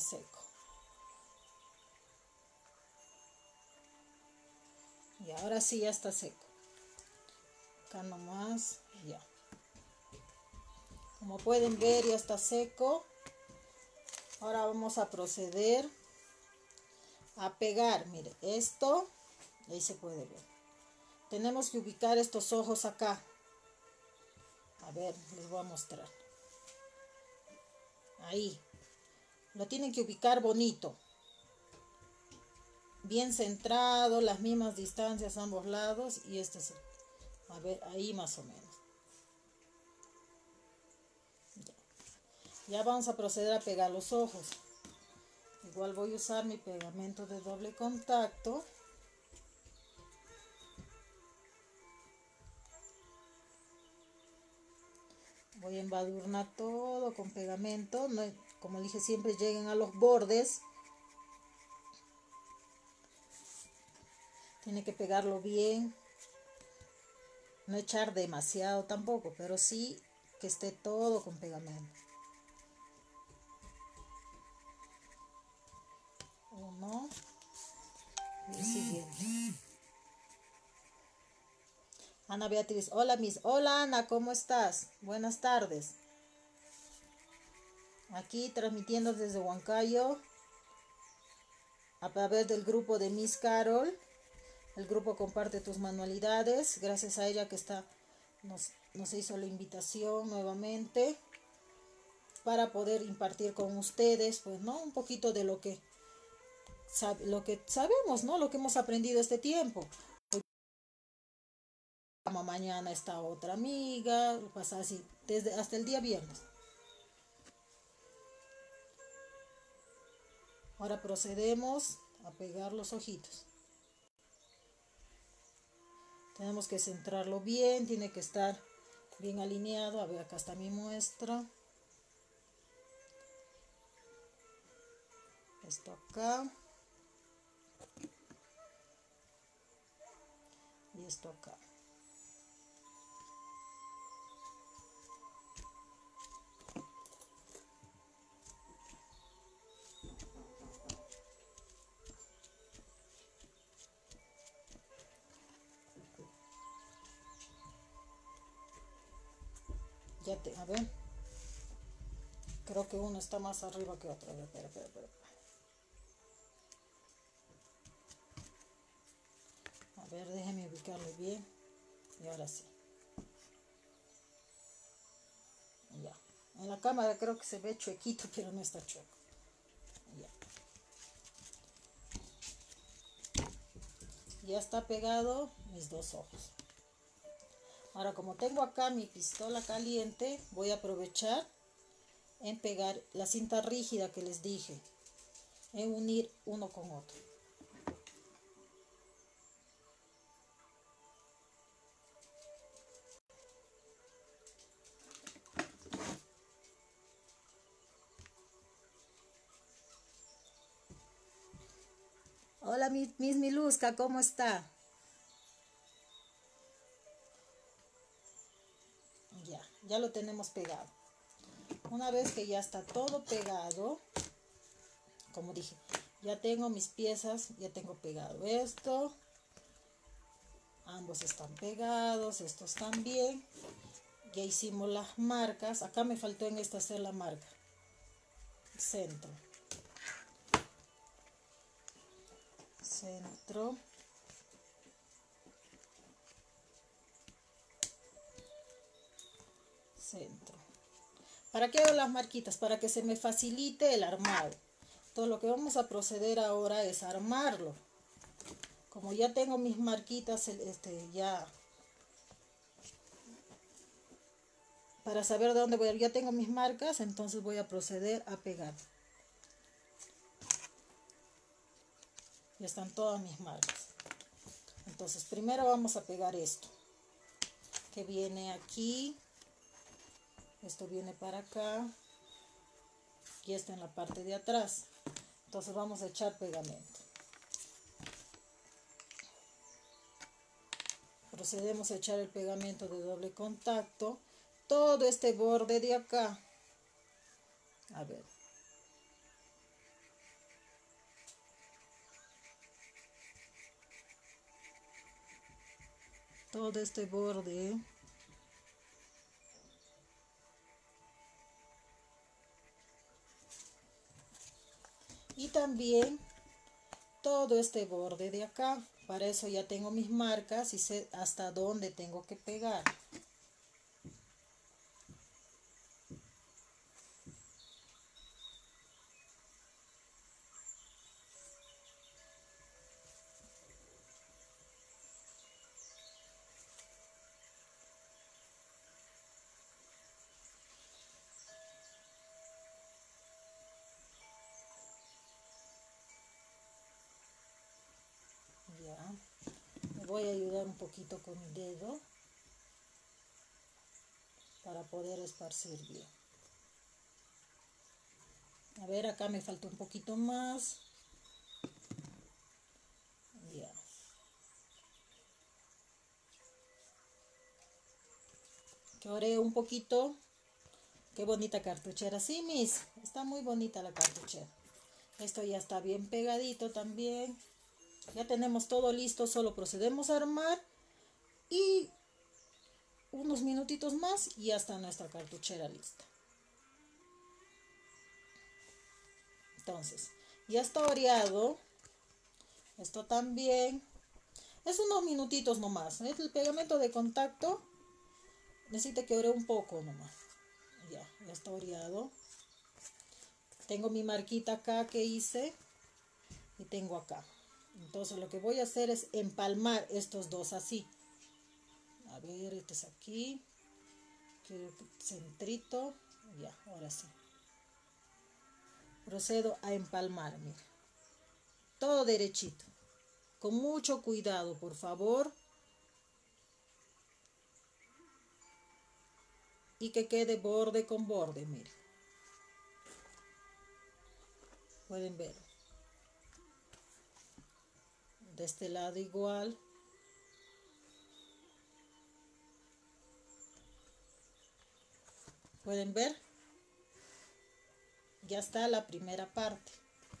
Seco. Y ahora sí ya está seco. Acá nomás, ya. Como pueden ver ya está seco. Ahora vamos a proceder a pegar. Mire, esto, ahí se puede ver. Tenemos que ubicar estos ojos acá. A ver, les voy a mostrar. Ahí. Lo tienen que ubicar bonito. Bien centrado, las mismas distancias a ambos lados. Y este es, a ver, ahí más o menos. Ya. ya vamos a proceder a pegar los ojos. Igual voy a usar mi pegamento de doble contacto. voy a embadurnar todo con pegamento no, como dije siempre lleguen a los bordes tiene que pegarlo bien no echar demasiado tampoco pero sí que esté todo con pegamento uno y el siguiente Ana Beatriz, hola Miss. Hola Ana, ¿cómo estás? Buenas tardes. Aquí transmitiendo desde Huancayo a través del grupo de Miss Carol. El grupo comparte tus manualidades. Gracias a ella que está nos, nos hizo la invitación nuevamente para poder impartir con ustedes, pues, ¿no? Un poquito de lo que, lo que sabemos, ¿no? Lo que hemos aprendido este tiempo mañana está otra amiga, pasa así, desde hasta el día viernes. Ahora procedemos a pegar los ojitos. Tenemos que centrarlo bien, tiene que estar bien alineado. A ver, acá está mi muestra. Esto acá. Y esto acá. Que uno está más arriba que otro. A ver, ver, déjeme ubicarlo bien. Y ahora sí. Ya. En la cámara creo que se ve chuequito, pero no está chueco. Ya. Ya está pegado mis dos ojos. Ahora como tengo acá mi pistola caliente, voy a aprovechar en pegar la cinta rígida que les dije, en unir uno con otro. Hola, Miss Miluska, ¿cómo está? ya lo tenemos pegado. Una vez que ya está todo pegado, como dije, ya tengo mis piezas, ya tengo pegado esto. Ambos están pegados, estos también. Ya hicimos las marcas. Acá me faltó en esta hacer la marca. Centro. Centro. centro. ¿Para qué hago las marquitas? Para que se me facilite el armado. Todo lo que vamos a proceder ahora es armarlo. Como ya tengo mis marquitas, este, ya para saber dónde voy, ya tengo mis marcas, entonces voy a proceder a pegar. Ya están todas mis marcas. Entonces primero vamos a pegar esto, que viene aquí esto viene para acá y esto en la parte de atrás. Entonces vamos a echar pegamento. Procedemos a echar el pegamento de doble contacto. Todo este borde de acá. A ver. Todo este borde y también todo este borde de acá. Para eso ya tengo mis marcas y sé hasta dónde tengo que pegar voy a ayudar un poquito con mi dedo para poder esparcir bien. A ver, acá me falta un poquito más. Ya. Que un poquito. Qué bonita cartuchera. Sí, mis. Está muy bonita la cartuchera. Esto ya está bien pegadito también. Ya tenemos todo listo, solo procedemos a armar y unos minutitos más y ya está nuestra cartuchera lista. Entonces, ya está oreado. Esto también. Es unos minutitos nomás. El pegamento de contacto necesita que ore un poco nomás. Ya, ya está oreado. Tengo mi marquita acá que hice y tengo acá. Entonces lo que voy a hacer es empalmar estos dos así. A ver, este es aquí. Quiero centrito. Ya, ahora sí. Procedo a empalmar, mira. Todo derechito. Con mucho cuidado, por favor. Y que quede borde con borde, mire. Pueden ver de este lado igual. Pueden ver ya está la primera parte.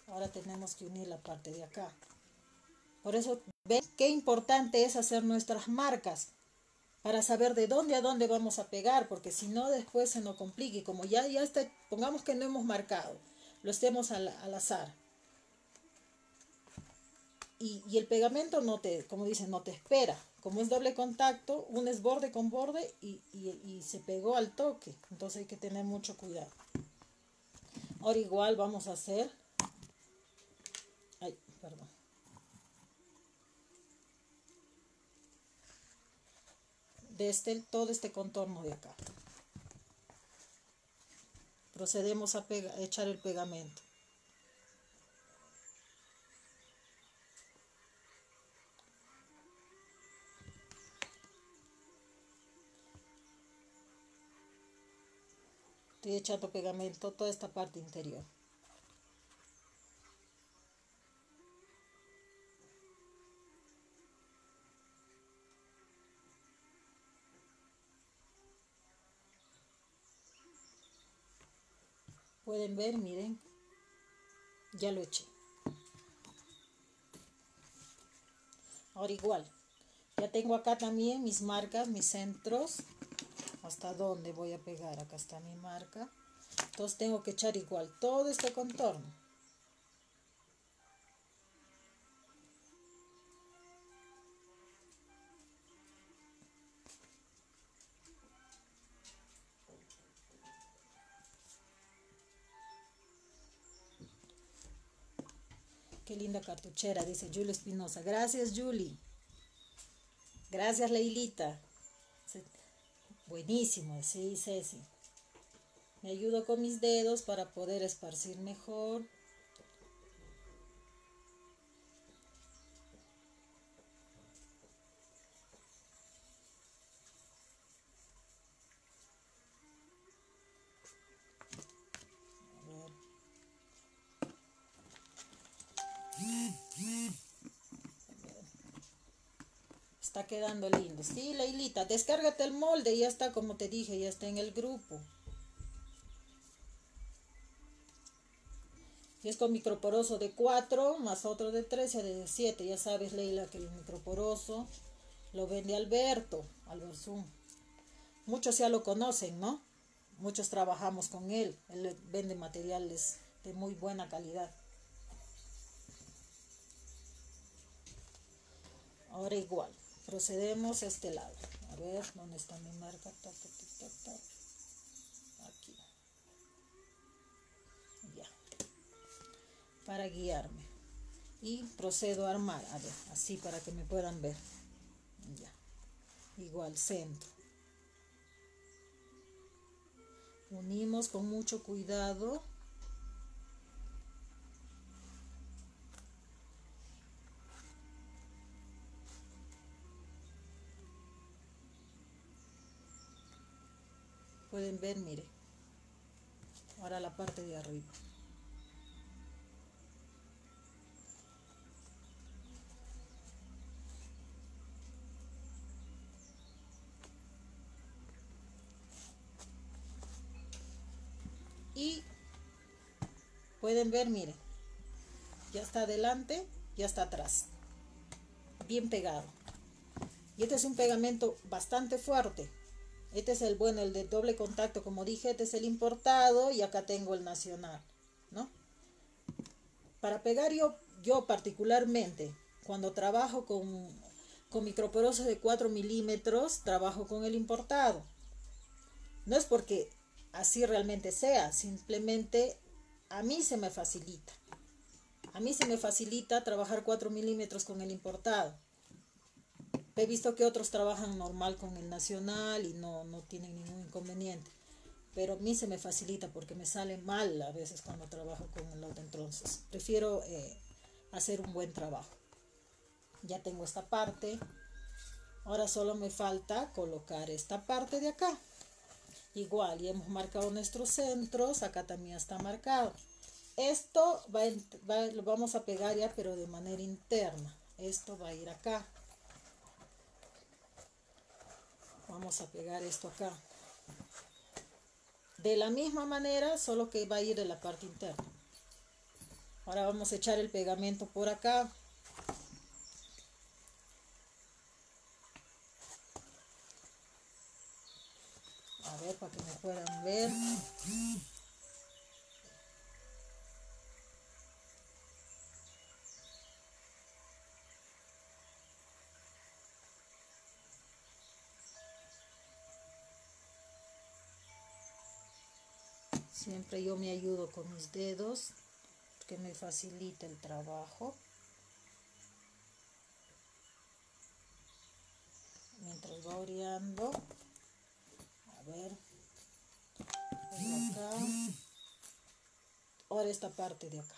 Ahora tenemos que unir la parte de acá. Por eso ven qué importante es hacer nuestras marcas para saber de dónde a dónde vamos a pegar porque si no después se nos complique como ya ya está pongamos que no hemos marcado lo estemos al azar y, el pegamento no te, como dicen, no te espera. Como es doble contacto, un es borde con borde y, y, se pegó al toque. Entonces hay que tener mucho cuidado. Ahora igual vamos a hacer... Ay, perdón. De este, todo este contorno de acá. Procedemos a echar el pegamento. Estoy echando pegamento toda esta parte interior. Pueden ver miren ya lo eché. Ahora igual ya tengo acá también mis marcas mis centros hasta dónde voy a pegar acá está mi marca entonces tengo que echar igual todo este contorno Qué linda cartuchera, dice Julie Espinosa. Gracias, Julie. Gracias, Leilita. Buenísimo, sí, Ceci. Me ayudo con mis dedos para poder esparcir mejor. Quedando lindo. Sí, Leilita, descárgate el molde ya está, como te dije, ya está en el grupo. Y es con microporoso de 4 más otro de 13 de 7. Ya sabes, Leila, que el microporoso Lo vende Alberto, Alberto. Muchos ya lo conocen, ¿no? Muchos trabajamos con él. Él vende materiales de muy buena calidad. Ahora igual, procedemos a este lado. A ver, ¿dónde está mi marca? Aquí. Ya. Para guiarme. Y procedo a armar. A ver, así para que me puedan ver. Ya. Igual, centro. Unimos con mucho cuidado pueden ver mire. Ahora la parte de arriba. Y pueden ver mire ya está adelante ya está atrás. Bien pegado. Y este es un pegamento bastante fuerte este es el bueno, el de doble contacto, como dije, este es el importado y acá tengo el nacional, ¿no? Para pegar yo, yo particularmente, cuando trabajo con, con microporosos de 4 milímetros, trabajo con el importado. No es porque así realmente sea, simplemente a mí se me facilita. A mí se me facilita trabajar 4 milímetros con el importado. He visto que otros trabajan normal con el nacional y no, no tienen ningún inconveniente. Pero a mí se me facilita porque me sale mal a veces cuando trabajo con el otro. Entonces, prefiero eh, hacer un buen trabajo. Ya tengo esta parte. Ahora solo me falta colocar esta parte de acá. Igual, ya hemos marcado nuestros centros. Acá también está marcado. Esto lo vamos a pegar ya, pero de manera interna. Esto va a ir acá. Vamos a pegar esto acá. De la misma manera, solo que va a ir en la parte interna. Ahora vamos a echar el pegamento por acá. A ver, para que me puedan ver. Siempre yo me ayudo con mis dedos porque me facilita el trabajo. Mientras va oreando. A ver. Acá. Ahora esta parte de acá.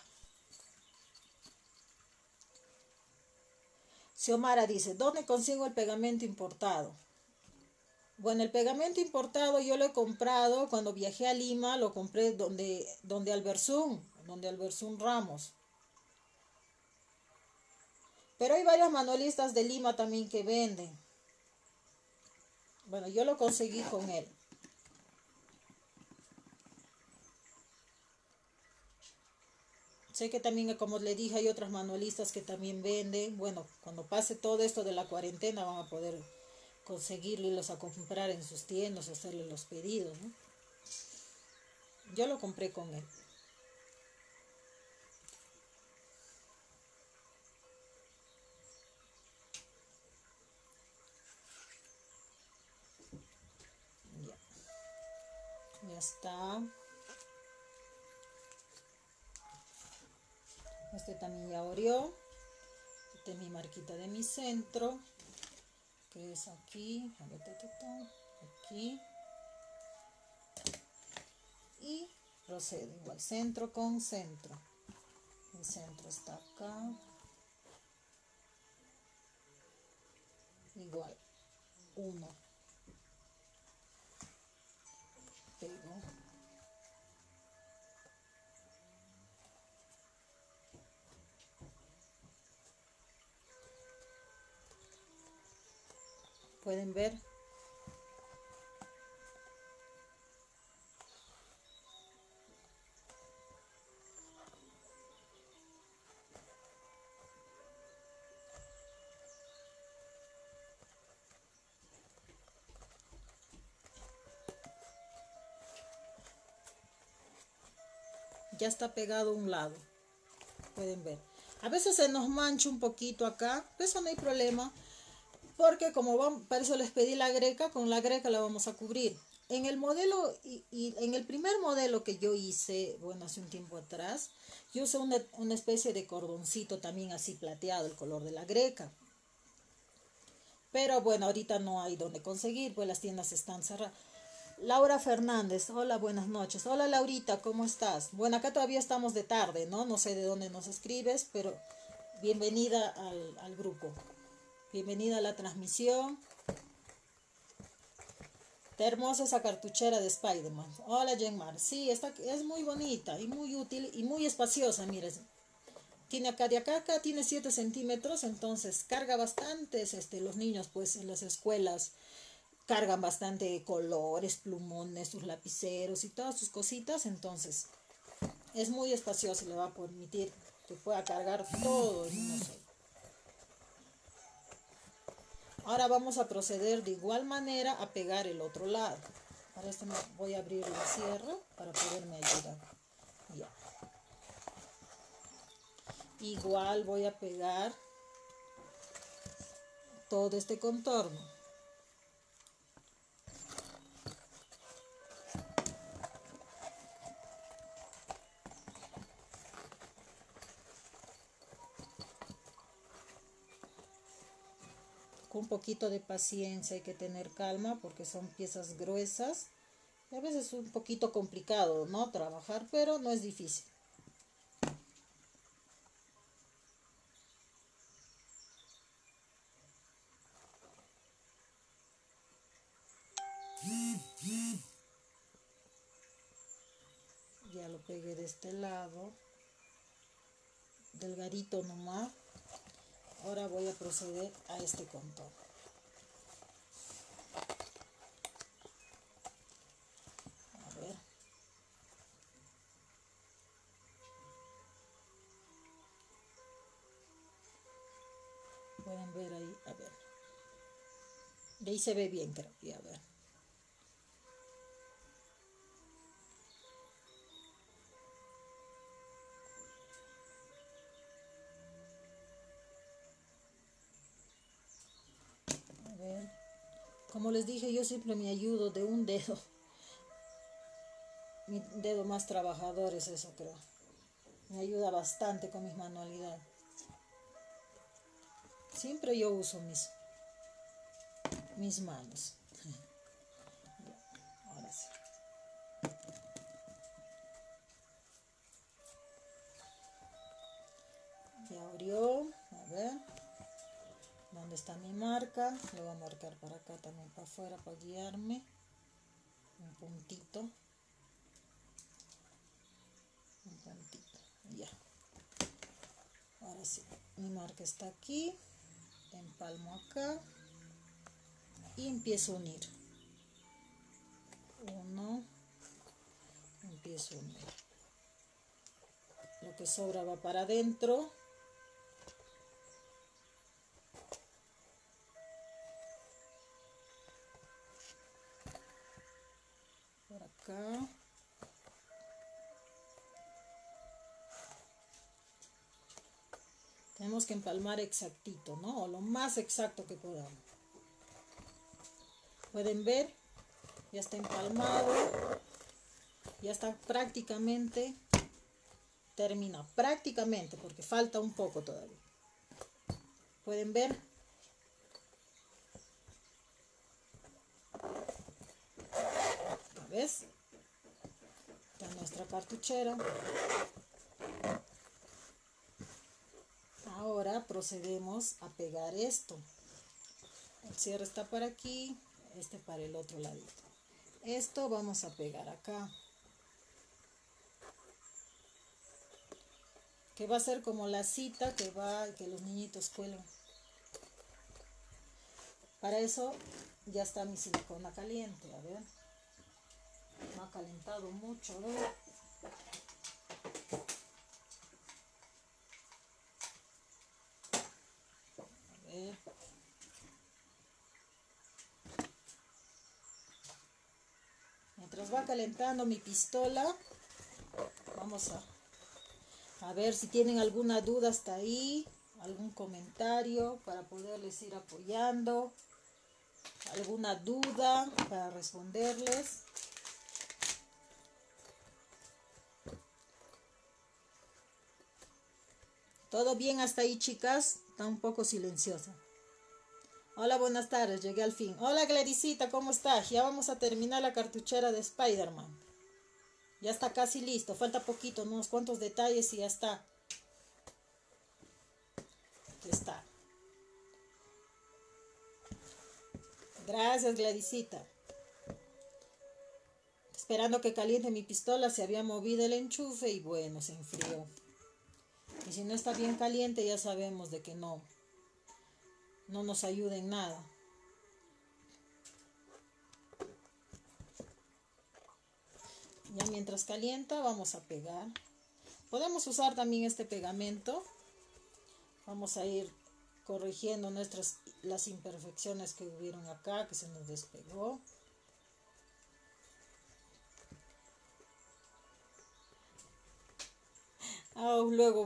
Xiomara dice, ¿dónde consigo el pegamento importado? Bueno, el pegamento importado yo lo he comprado cuando viajé a Lima, lo compré donde, donde donde Albersun Ramos. Pero hay varios manualistas de Lima también que venden. Bueno, yo lo conseguí con él. Sé que también, como le dije, hay otros manualistas que también venden. Bueno, cuando pase todo esto de la cuarentena van a poder conseguirlos a comprar en sus tiendas, hacerle los pedidos. Yo lo compré con él. Ya. Ya está. Este también ya orió. Esta es mi marquita de mi centro que es aquí, aquí. Y procedo igual centro con centro. El centro está acá. Igual uno. Pego pueden ver. Ya está pegado un lado. Pueden ver. A veces se nos mancha un poquito acá. Eso no hay problema. Porque como para eso les pedí la greca, con la greca la vamos a cubrir. En el modelo, y, en el primer modelo que yo hice, bueno, hace un tiempo atrás, yo usé una, una especie de cordoncito también así plateado, el color de la greca. Pero bueno, ahorita no hay donde conseguir, pues las tiendas están cerradas. Laura Fernández, hola, buenas noches. Hola Laurita, ¿cómo estás? Bueno, acá todavía estamos de tarde, ¿no? No sé de dónde nos escribes, pero bienvenida al grupo. Bienvenida a la transmisión. Está hermosa esa cartuchera de Spider-Man. Hola, Jenmar. Sí, esta es muy bonita y muy útil y muy espaciosa, mire. Tiene acá de acá, tiene 7 centímetros, entonces carga bastantes, este, los niños pues en las escuelas cargan bastante colores, plumones, sus lapiceros y todas sus cositas, entonces es muy espacioso y le va a permitir que pueda cargar todo en solo. Ahora vamos a proceder de igual manera a pegar el otro lado. Para esto voy a abrir el cierre para poderme ayudar. Igual voy a pegar todo este contorno. Un poquito de paciencia, hay que tener calma porque son piezas gruesas. Y a veces es un poquito complicado, ¿no? Trabajar, pero no es difícil. Ya lo pegué de este lado. Delgadito nomás. Ahora voy a proceder a este contorno. Pueden ver ahí, a ver. De ahí se ve bien, creo. Y a ver. Como les dije, yo siempre me ayudo de un dedo. Mi dedo más trabajador es eso, creo. Me ayuda bastante con mis manualidades. Siempre yo uso mis, mis manos. Ahora sí. Ya abrió. Dónde está mi marca. Le voy a marcar para acá también para afuera para guiarme. Un puntito. Un puntito. Ya. Ahora sí. Mi marca está aquí. Empalmo acá. Y empiezo a unir. Uno. Empiezo a unir. Lo que sobra va para adentro Tenemos que empalmar exactito, ¿no? O lo más exacto que podamos. Pueden ver, ya está empalmado. Ya está prácticamente terminado. Prácticamente, porque falta un poco todavía. Pueden ver ¿Ves? nuestra cartuchera. Ahora procedemos a pegar esto. El cierre está para aquí, este para el otro ladito. Esto vamos a pegar acá. Que va a ser como la cita que va que los niñitos cuelgan. Para eso ya está mi silicona caliente, a ver no ha calentado mucho mientras va calentando mi pistola vamos a ver si tienen alguna duda hasta ahí, algún comentario para poderles ir apoyando, alguna duda para responderles. ¿Todo bien hasta ahí, chicas? Está un poco silenciosa. Hola, buenas tardes, llegué al fin. Hola, Gladysita, ¿cómo estás? Ya vamos a terminar la cartuchera de Spider-Man. Ya está casi listo, falta poquito, unos cuantos detalles y ya está. Ya está. Gracias, Gladysita. Esperando que caliente mi pistola, se había movido el enchufe y bueno, se enfrió. Y si no está bien caliente, ya sabemos de que no, no nos ayuda en nada. Ya mientras calienta, vamos a pegar. Podemos usar también este pegamento. Vamos a ir corrigiendo nuestras las imperfecciones que hubieron acá, que se nos despegó. Ah, luego,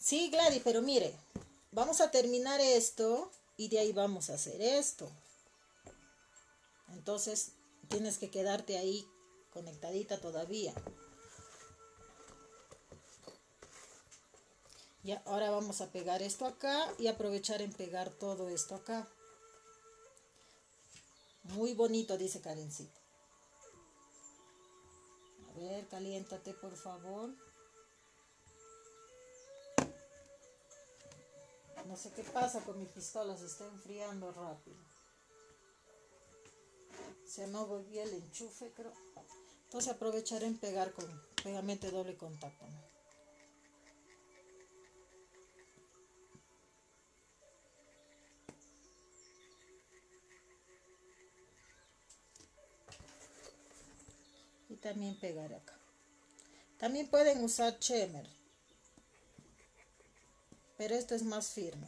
Sí, Gladys, pero mire, vamos a terminar esto y de ahí vamos a hacer esto. Entonces, tienes que quedarte ahí conectadita todavía. Ya, ahora vamos a pegar esto acá y aprovechar en pegar todo esto acá. Muy bonito, dice Karencita. A ver, caliéntate por favor. No sé qué pasa con mi pistola, se está enfriando rápido. Se no volvió el enchufe, creo. Entonces aprovecharé en pegar con pegamento doble contacto. Y también pegar acá. También pueden usar chemer pero esto es más firme.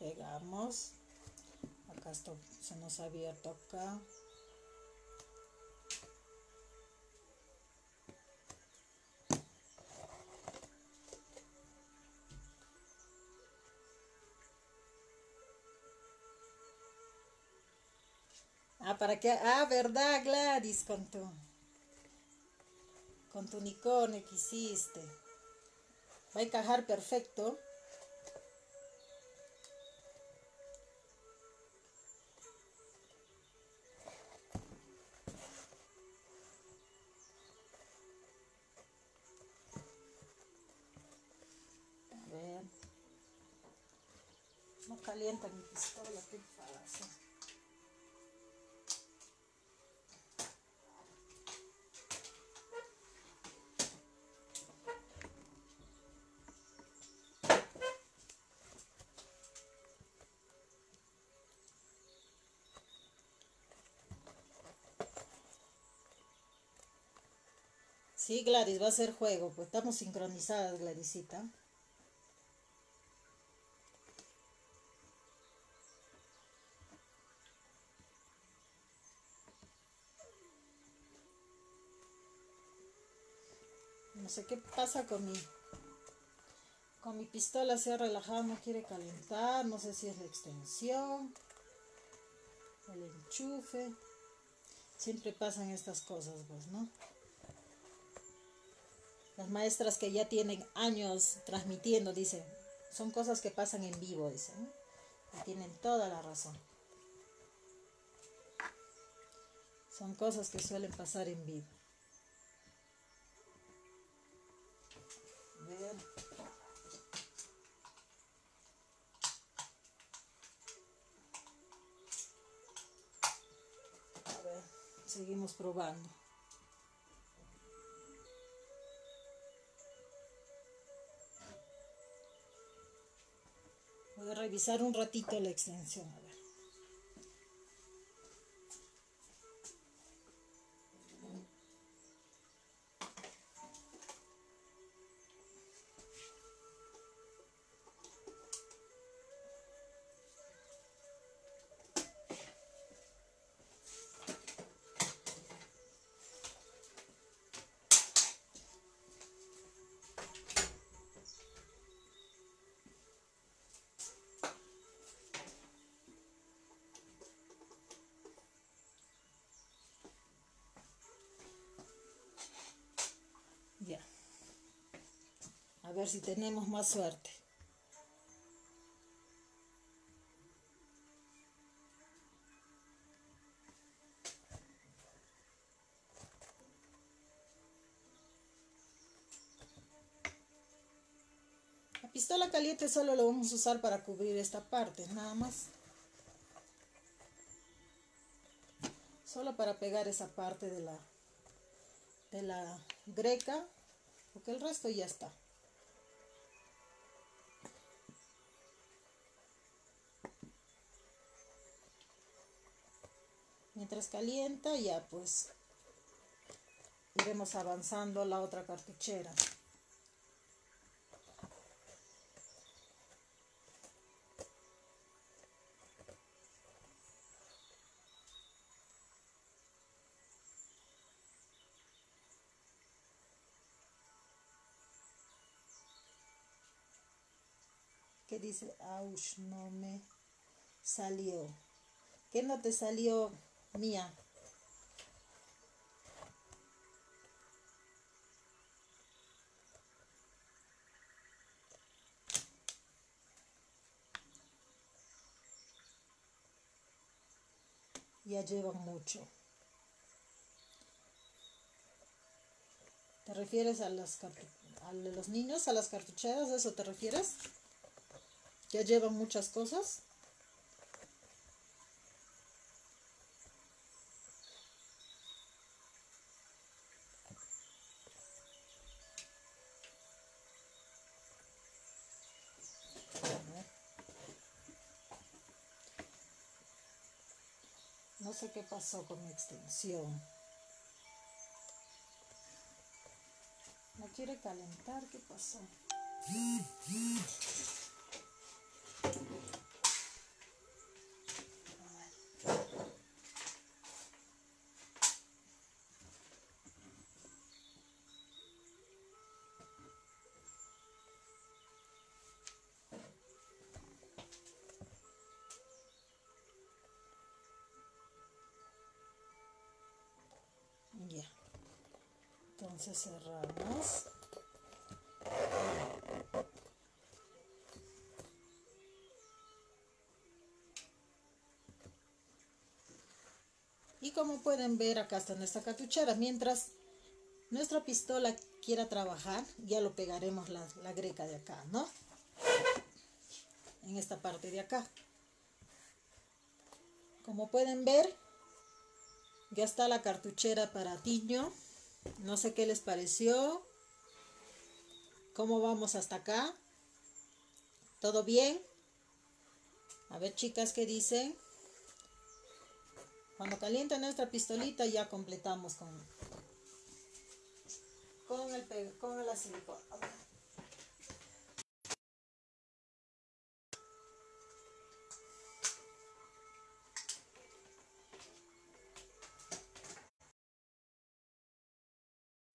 Pegamos. Acá esto se nos ha abierto acá. Ah, para que. Ah, verdad, Gladys, con tu. Con tu unicornio que hiciste. Va a encajar perfecto. A ver. No calienta mi pistola, qué. Sí, Gladys, va a ser juego, pues estamos sincronizadas, Gladysita. No sé qué pasa con mi con mi pistola se ha relajado, no quiere calentar, no sé si es la extensión, el enchufe. Siempre pasan estas cosas, pues, ¿no? Las maestras que ya tienen años transmitiendo, dicen, son cosas que pasan en vivo, dicen. Y tienen toda la razón. Son cosas que suelen pasar en vivo. A ver, seguimos probando. Revisar un ratito la extensión. Ver. si tenemos más suerte. La pistola caliente solo lo vamos a usar para cubrir esta parte, nada más. Solo para pegar esa parte de la, de la greca, porque el resto ya está. Calienta ya pues iremos avanzando la otra cartuchera. que dice, Aush, no me salió. ¿Qué no te salió, mía? Ya llevan mucho. ¿Te refieres a, las a los niños, a las cartucheras? ¿A eso te refieres? Ya llevan muchas cosas. No sé qué pasó con mi extensión. No quiere calentar, ¿qué pasó? Cerramos. Y como pueden ver, acá está nuestra cartuchera. Mientras nuestra pistola quiera trabajar, ya lo pegaremos la, la greca de acá, ¿no? En esta parte de acá. Como pueden ver, ya está la cartuchera para tiño. No sé qué les pareció. ¿Cómo vamos hasta acá? ¿Todo bien? A ver, chicas, ¿qué dicen? Cuando calienta nuestra pistolita ya completamos con, con, el, con la silicona.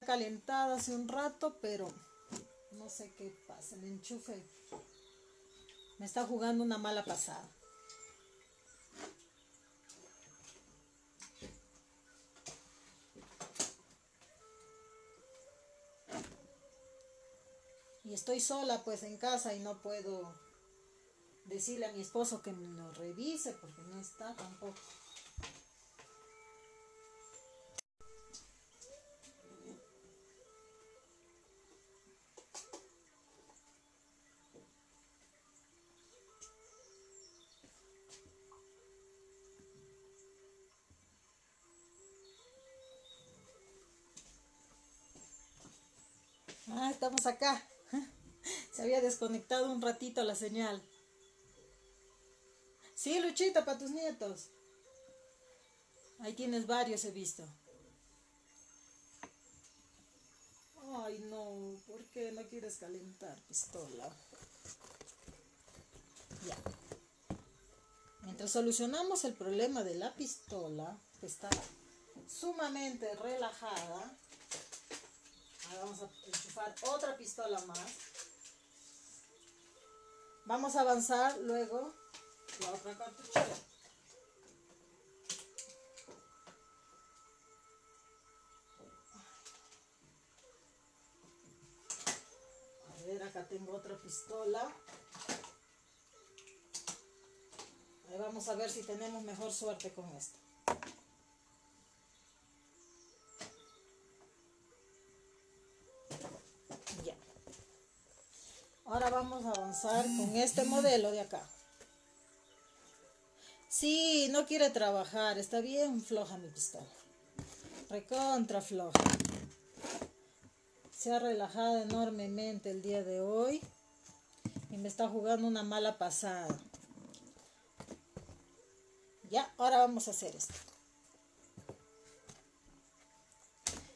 Calentada hace un rato, pero no sé qué pasa. El enchufe me está jugando una mala pasada. Y estoy sola pues en casa y no puedo decirle a mi esposo que me lo revise porque no está tampoco. Estamos acá. Se había desconectado un ratito la señal. Sí, Luchita, para tus nietos. Ahí tienes varios, he visto. Ay, no, ¿por qué no quieres calentar pistola? Ya. Mientras solucionamos el problema de la pistola, que está sumamente relajada, vamos a enchufar otra pistola más. Vamos a avanzar luego la otra cartuchera. A ver, acá tengo otra pistola. Ahí vamos a ver si tenemos mejor suerte con esto. Ya. Ahora vamos a con este modelo de acá. Sí, no quiere trabajar. Está bien floja mi pistola. Recontra floja. Se ha relajado enormemente el día de hoy. Y me está jugando una mala pasada. Ya, ahora vamos a hacer esto.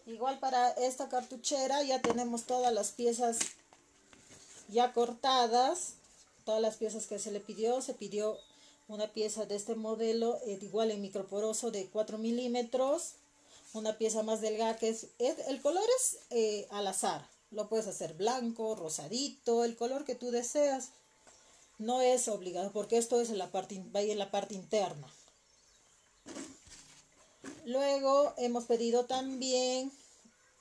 Igual para esta cartuchera ya tenemos todas las piezas ya cortadas. Todas las piezas que se le pidió. Se pidió una pieza de este modelo eh, igual en microporoso de 4 milímetros una pieza más delgada que es, el color es eh, al azar lo puedes hacer blanco rosadito el color que tú deseas no es obligado porque esto es en la parte va en la parte interna luego hemos pedido también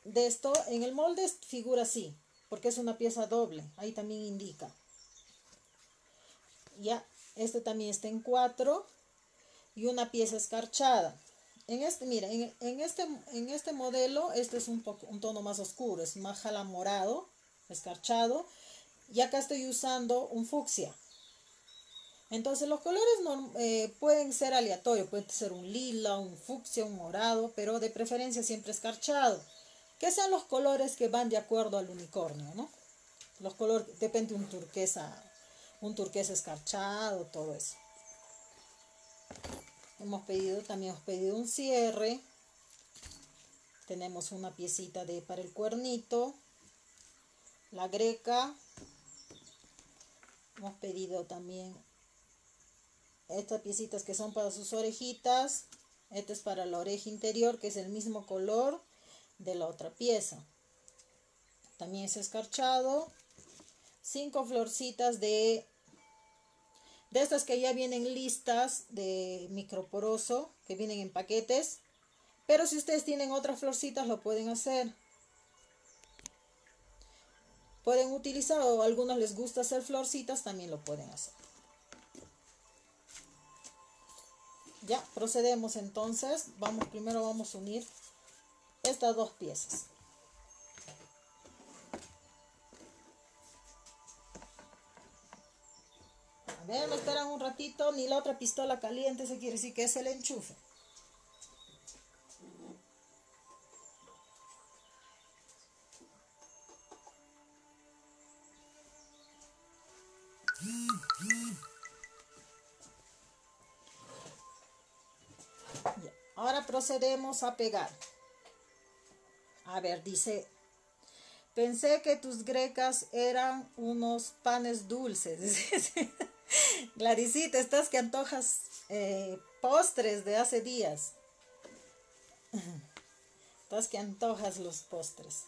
de esto en el molde figura así porque es una pieza doble ahí también indica ya este también está en 4 y una pieza escarchada. En este, mira, en, este, en este modelo, este es un, poco, un tono más oscuro, es más jala morado, escarchado. Y acá estoy usando un fucsia. Entonces los colores eh, pueden ser aleatorios, puede ser un lila, un fucsia, un morado, pero de preferencia siempre escarchado. Que sean los colores que van de acuerdo al unicornio, ¿no? Los colores, depende de un turquesa un turquesa escarchado, todo eso. Hemos pedido, también hemos pedido un cierre. Tenemos una piecita de para el cuernito. La greca. Hemos pedido también estas piecitas que son para sus orejitas. Este es para la oreja interior, que es el mismo color de la otra pieza. También es escarchado. Cinco florcitas de de estas que ya vienen listas de microporoso, que vienen en paquetes. Pero si ustedes tienen otras florcitas, lo pueden hacer. Pueden utilizar, o algunos les gusta hacer florcitas, también lo pueden hacer. Ya, procedemos entonces. Vamos, primero vamos a unir estas dos piezas. A ver, me esperan un ratito, ni la otra pistola caliente, se quiere decir que es el enchufe. Ahora procedemos a pegar. A ver, dice, pensé que tus grecas eran unos panes dulces. Claricita, estás que antojas eh, postres de hace días. Estás que antojas los postres.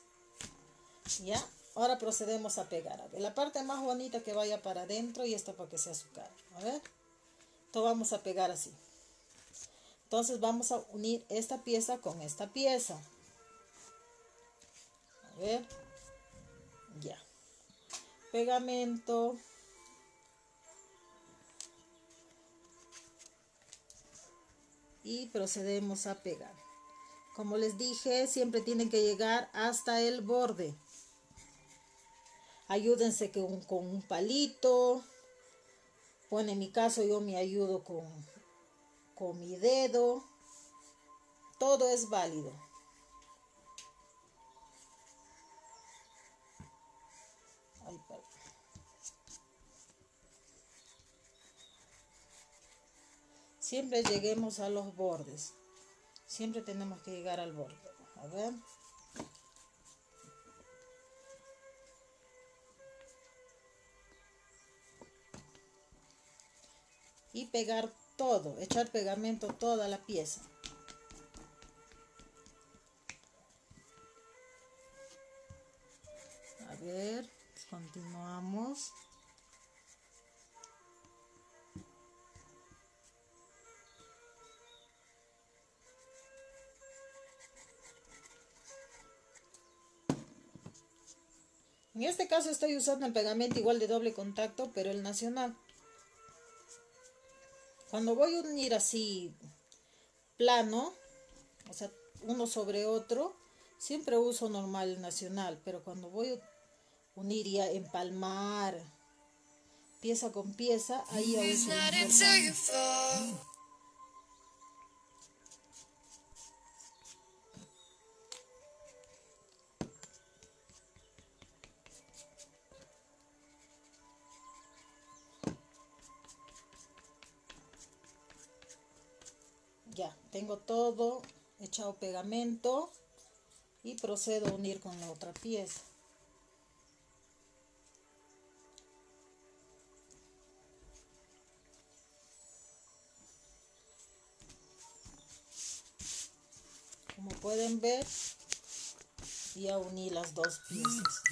¿Ya? Ahora procedemos a pegar. A ver, la parte más bonita que vaya para adentro y esta para que sea azúcar. A ver. Todo vamos a pegar así. Entonces vamos a unir esta pieza con esta pieza. Ver. Ya. Pegamento. y procedemos a pegar. Como les dije, siempre tienen que llegar hasta el borde. Ayúdense con, con un palito. Bueno, en mi caso yo me ayudo con, con mi dedo. Todo es válido. Siempre lleguemos a los bordes. Siempre tenemos que llegar al borde. A ver. Y pegar todo, echar pegamento toda la pieza. A ver, continuamos. En este caso estoy usando el pegamento igual de doble contacto, pero el nacional. Cuando voy a unir así plano, o sea, uno sobre otro, siempre uso normal el nacional, pero cuando voy a unir y a empalmar pieza con pieza, ahí uso tengo todo echado pegamento y procedo a unir con la otra pieza. Como pueden ver ya uní las dos piezas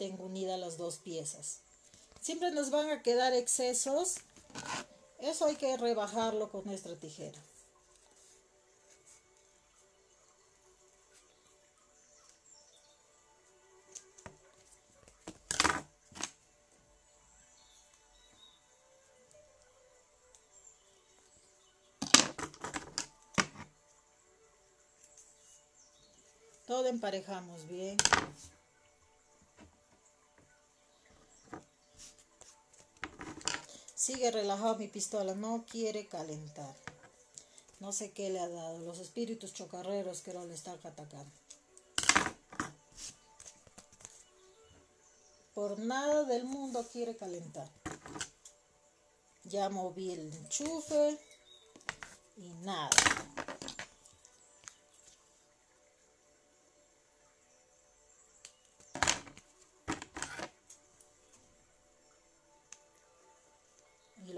tengo unidas las dos piezas. Siempre nos van a quedar excesos. Eso hay que rebajarlo con nuestra tijera. Todo emparejamos bien. Sigue relajado mi pistola, no quiere calentar. No sé qué le ha dado. Los espíritus chocarreros que no le están atacando. Por nada del mundo quiere calentar. Ya moví el enchufe y nada.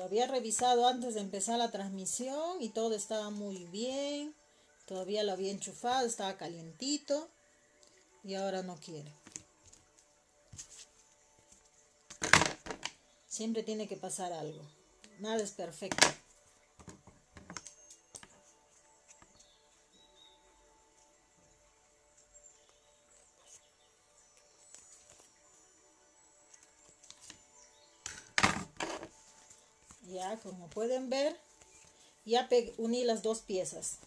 Había revisado antes de empezar la transmisión y todo estaba muy bien. Todavía lo había enchufado, estaba calientito y ahora no quiere. Siempre tiene que pasar algo. Nada es perfecto. Como pueden ver ya uní las dos piezas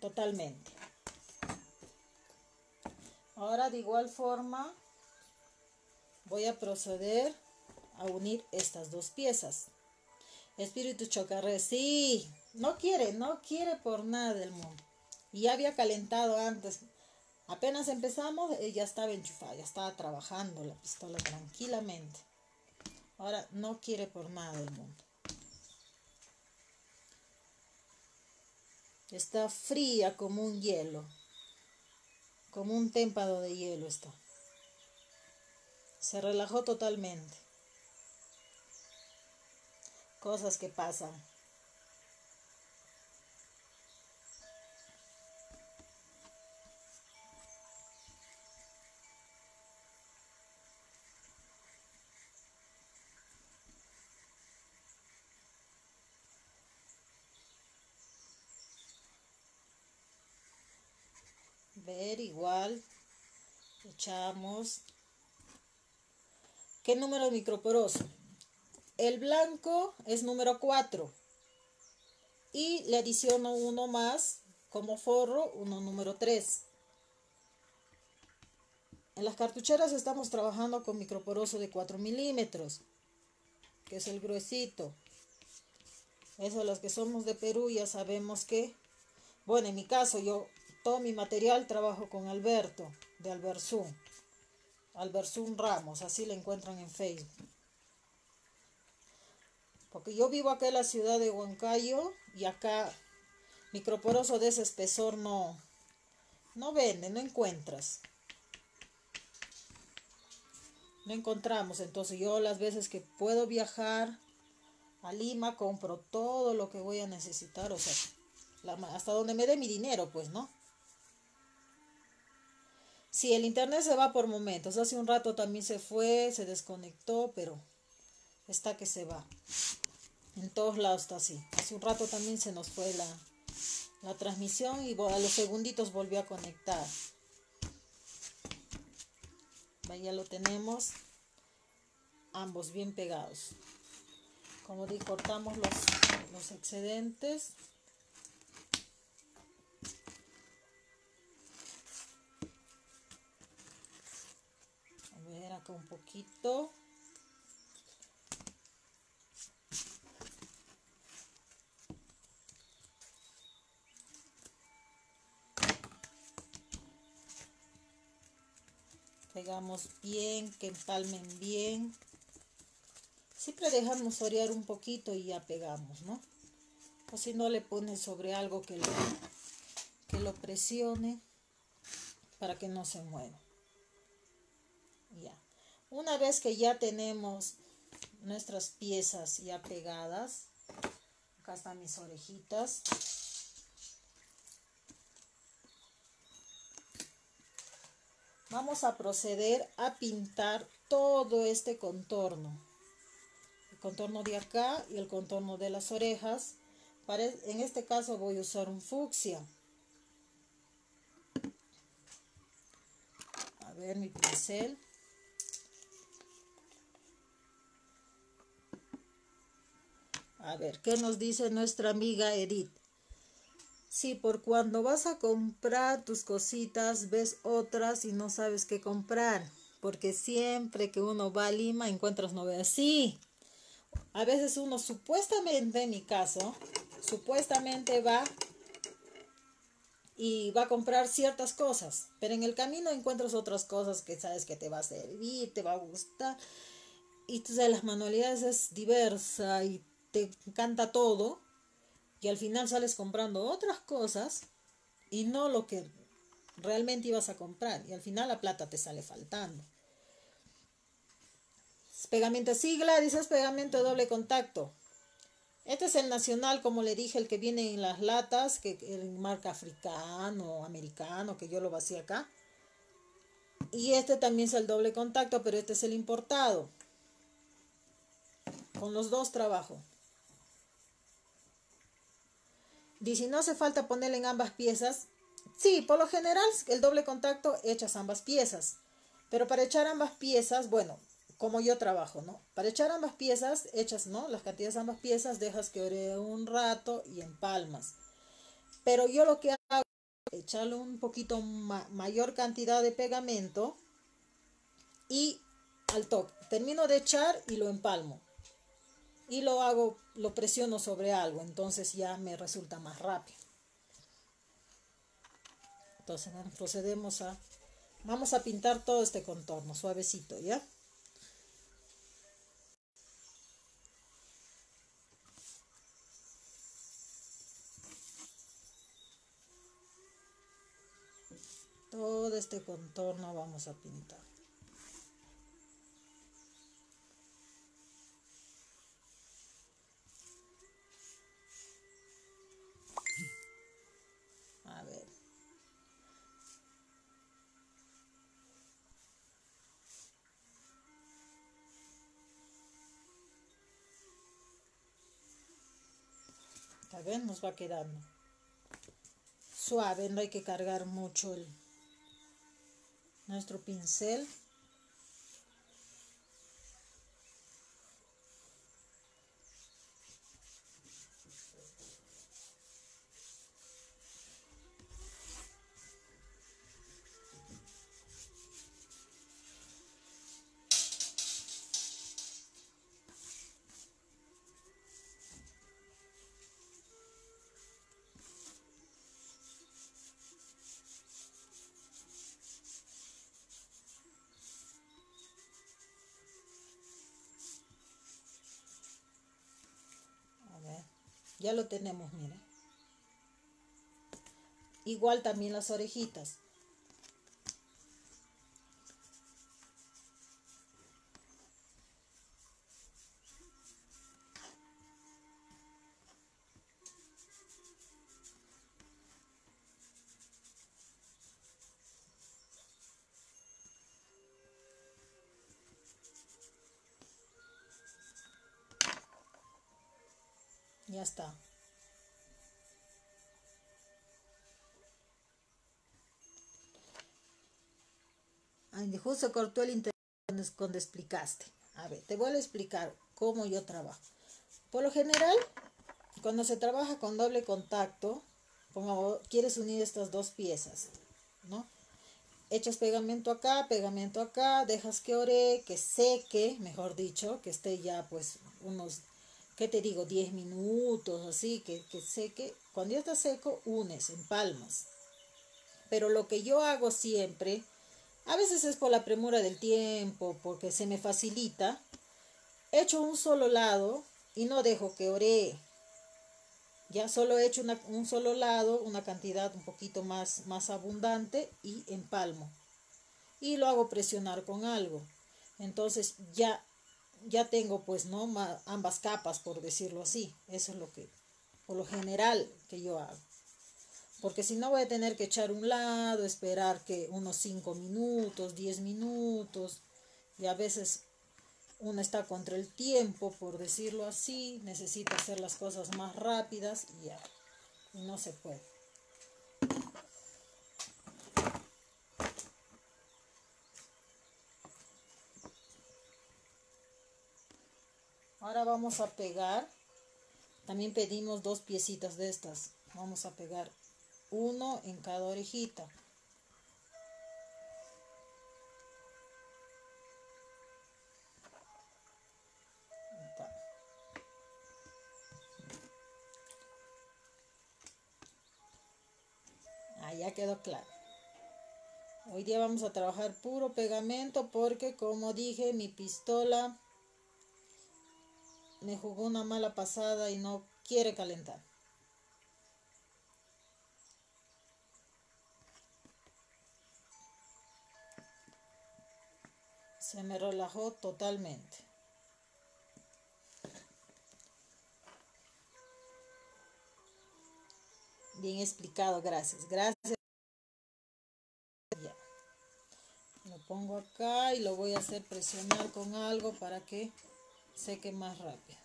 totalmente. Ahora de igual forma voy a proceder a unir estas dos piezas. Espíritu chocarre sí no quiere no quiere por nada del mundo. Y ya había calentado antes. Apenas empezamos ya estaba enchufada ya estaba trabajando la pistola tranquilamente. Ahora no quiere por nada del mundo Está fría como un hielo. Como un témpano de hielo está. Se relajó totalmente. Cosas que pasan. Ver igual echamos. ¿qué número microporoso? el blanco es número 4 y le adiciono uno más como forro, uno número 3 en las cartucheras estamos trabajando con microporoso de 4 milímetros que es el gruesito. Eso los que somos de Perú ya sabemos que bueno en mi caso yo todo mi material trabajo con Alberto, de Alberzum. Alberzum Ramos, así le encuentran en Facebook. Porque yo vivo acá en la ciudad de Huancayo y acá microporoso de ese espesor no, no vende, no encuentras. No encontramos, entonces yo las veces que puedo viajar a Lima compro todo lo que voy a necesitar, o sea, hasta donde me dé mi dinero, pues, ¿no? Sí, el internet se va por momentos. Hace un rato también se fue, se desconectó, pero está que se va. En todos lados está así. Hace un rato también se nos fue la, la transmisión y a los segunditos volvió a conectar. Ya lo tenemos ambos bien pegados. Como di, cortamos los, los excedentes. Un poquito. pegamos bien, que empalmen bien. Siempre dejamos orear un poquito y ya pegamos, ¿no? O si no le pones sobre algo que lo, que lo presione para que no se mueva. Una vez que ya tenemos nuestras piezas ya pegadas, acá están mis orejitas. vamos a proceder a pintar todo este contorno. El contorno de acá y el contorno de las orejas. en este caso voy a usar un fucsia. A ver mi pincel. A ver, ¿qué nos dice nuestra amiga Edith? Sí, por cuando vas a comprar tus cositas, ves otras y no sabes qué comprar. Porque siempre que uno va a Lima encuentras novedades. Sí, a veces uno supuestamente, en mi caso, supuestamente va y va a comprar ciertas cosas, pero en el camino encuentras otras cosas que sabes que te va a servir, te va a gustar. Y entonces las manualidades es diversa y te encanta todo y al final sales comprando otras cosas y no lo que realmente ibas a comprar y al final la plata te sale faltando. Pegamento sigla, dices pegamento doble contacto. Este es el nacional, como le dije, el que viene en las latas, que en marca africano, americano, que yo lo vacío acá. Y este también es el doble contacto, pero este es el importado. Con los dos trabajo. Dice, ¿no hace falta ponerle en ambas piezas? Sí, por lo general el doble contacto echas ambas piezas. Pero para echar ambas piezas, bueno, como yo trabajo, ¿no? Para echar ambas piezas, echas, ¿no? Las cantidades de ambas piezas, dejas que ore un rato y empalmas. Pero yo lo que hago es echarle un poquito mayor cantidad de pegamento y al toque. Termino de echar y lo empalmo y lo hago, lo presiono sobre algo, entonces ya me resulta más rápido. Entonces procedemos a, vamos a pintar todo este contorno suavecito, ¿ya? Todo este contorno vamos a pintar. Ver, nos va quedando suave, no hay que cargar mucho el, nuestro pincel. Ya lo tenemos, miren. Igual también las orejitas. Está. Ay, justo cortó el internet cuando explicaste. A ver, te voy a explicar cómo yo trabajo. Por lo general, cuando se trabaja con doble contacto, como quieres unir estas dos piezas, ¿no? Echas pegamento acá, pegamento acá, dejas que ore, que seque, mejor dicho, que esté ya pues unos, ¿qué te digo? 10 minutos, así, que, que seque. Cuando ya está seco, unes en palmas. Pero lo que yo hago siempre, a veces es por la premura del tiempo, porque se me facilita, echo un solo lado y no dejo que ore. Ya solo he hecho un solo lado, una cantidad un poquito más, más abundante y empalmo. Y lo hago presionar con algo. Entonces ya, ya tengo pues no ambas capas por decirlo así. Eso es lo que, por lo general que yo hago. Porque si no voy a tener que echar un lado, esperar que unos 5 minutos, 10 minutos. Y a veces uno está contra el tiempo, por decirlo así, necesita hacer las cosas más rápidas y ya, no se puede. Ahora vamos a pegar, también pedimos dos piecitas de estas, vamos a pegar uno en cada orejita. ya quedó claro. Hoy día vamos a trabajar puro pegamento porque como dije mi pistola me jugó una mala pasada y no quiere calentar. Se me relajó totalmente. Bien explicado, gracias. Gracias. Lo pongo acá y lo voy a hacer presionar con algo para que seque más rápido.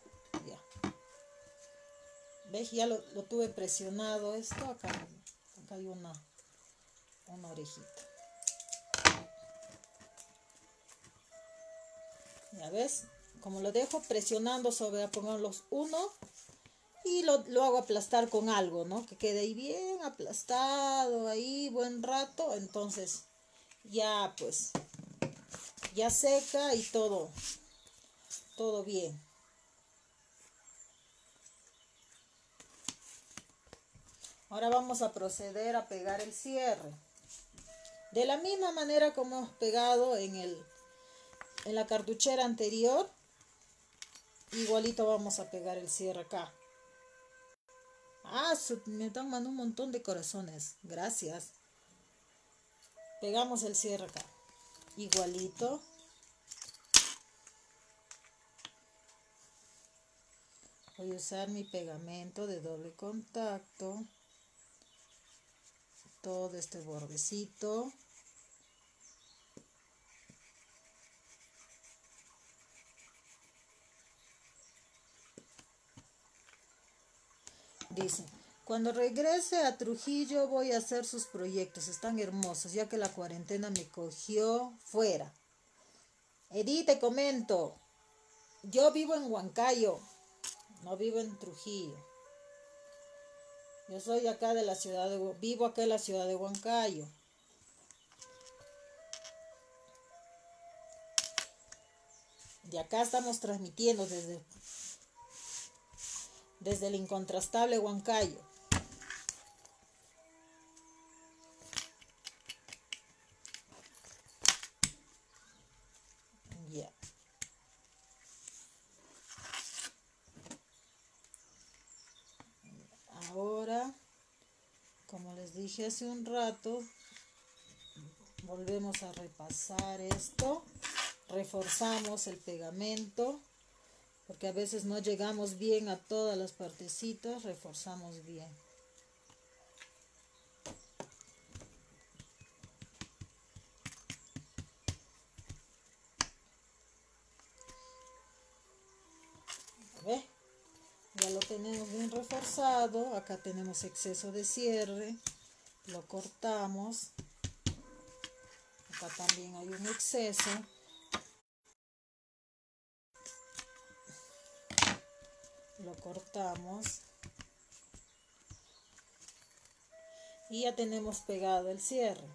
Ya. ¿Ves? Ya lo, tuve presionado esto. Acá, acá hay una, una orejita. Ya ves, como lo dejo presionando sobre, poner los uno y lo, hago aplastar con algo, ¿no? Que quede ahí bien aplastado, ahí buen rato, entonces ya pues, ya seca y todo, todo bien. Ahora vamos a proceder a pegar el cierre. De la misma manera como hemos pegado en, el, en la cartuchera anterior, igualito vamos a pegar el cierre acá. Ah, me están mandando un montón de corazones. Gracias. Pegamos el cierre acá. Igualito. Voy a usar mi pegamento de doble contacto. Todo este bordecito. Dice, cuando regrese a Trujillo voy a hacer sus proyectos, están hermosos, ya que la cuarentena me cogió fuera. Edith, te comento, yo vivo en Huancayo, no vivo en Trujillo. Yo soy acá de la ciudad de, vivo acá en la ciudad de Huancayo. De acá estamos transmitiendo desde desde el incontrastable Huancayo. Ya. Ahora, como les hace un rato, volvemos a repasar esto, reforzamos el pegamento porque a veces no llegamos bien a todas las partecitas, reforzamos bien. ¿Ve? Ya lo tenemos bien reforzado, acá tenemos exceso de cierre, lo cortamos, acá también hay un exceso, lo cortamos y ya tenemos pegado el cierre.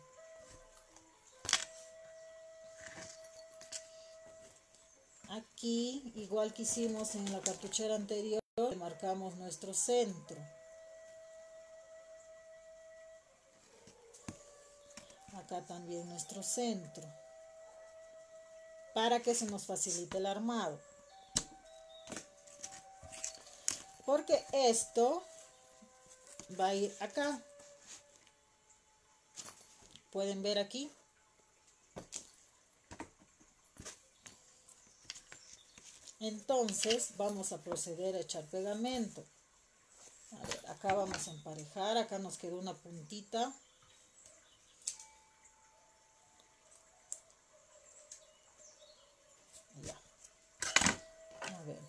Aquí, igual que hicimos en la cartuchera anterior, marcamos nuestro centro. Acá también nuestro centro. Para que se nos facilite el armado. Porque esto va a ir acá. Pueden ver aquí. Entonces vamos a proceder a echar pegamento. Acá vamos a emparejar, acá nos quedó una puntita. Ya. A ver.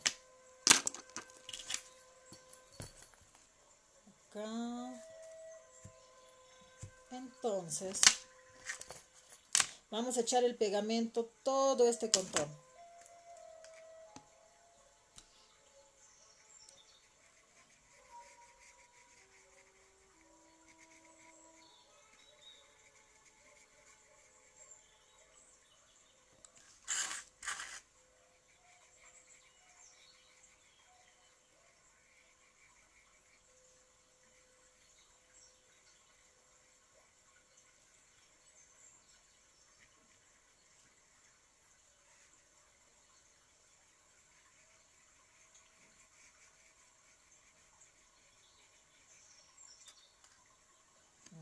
Acá. Entonces, vamos a echar el pegamento todo este contorno.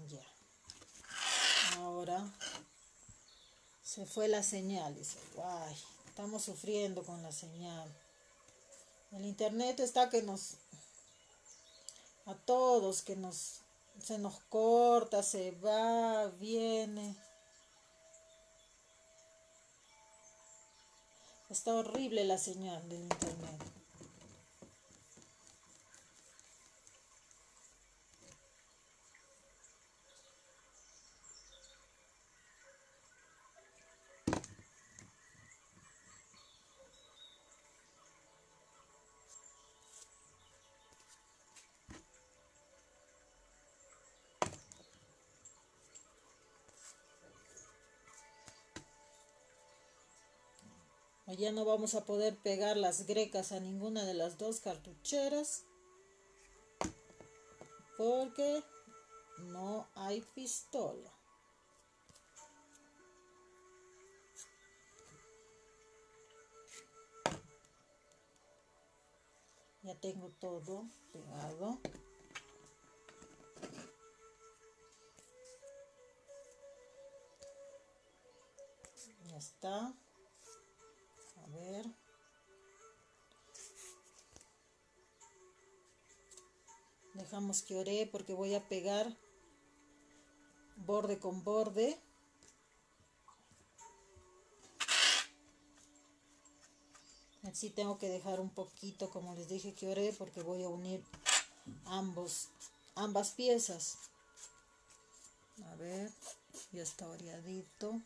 Ya. Ahora se fue la señal. Dice, guay, estamos sufriendo con la señal. El internet está que nos, a todos, que nos, se nos corta, se va, viene. Está horrible la señal del internet. Ya no vamos a poder pegar las grecas a ninguna de las dos cartucheras porque no hay pistola. Ya tengo todo pegado. Ya está ver. Dejamos que ore porque voy a pegar borde con borde. Así tengo que dejar un poquito, como les dije que ore porque voy a unir ambos, ambas piezas. A ver, ya está oreadito.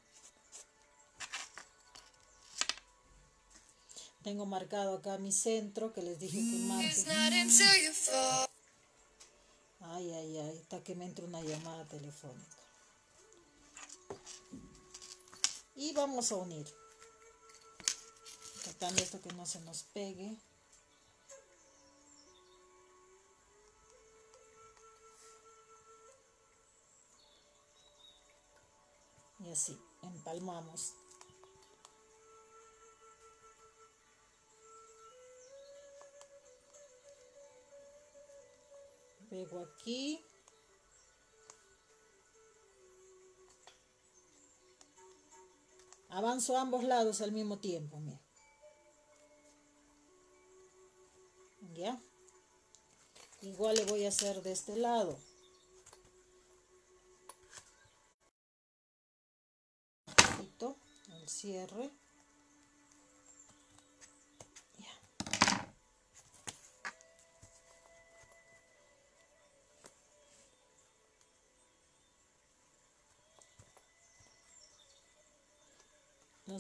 Tengo marcado acá mi centro que les dije que marque. Ay, ay, ay, está que me entra una llamada telefónica. Y vamos a unir. Tratando esto que no se nos pegue. Y así, empalmamos. Pego aquí. Avanzo ambos lados al mismo tiempo mira. ya igual le voy a hacer de este lado. El cierre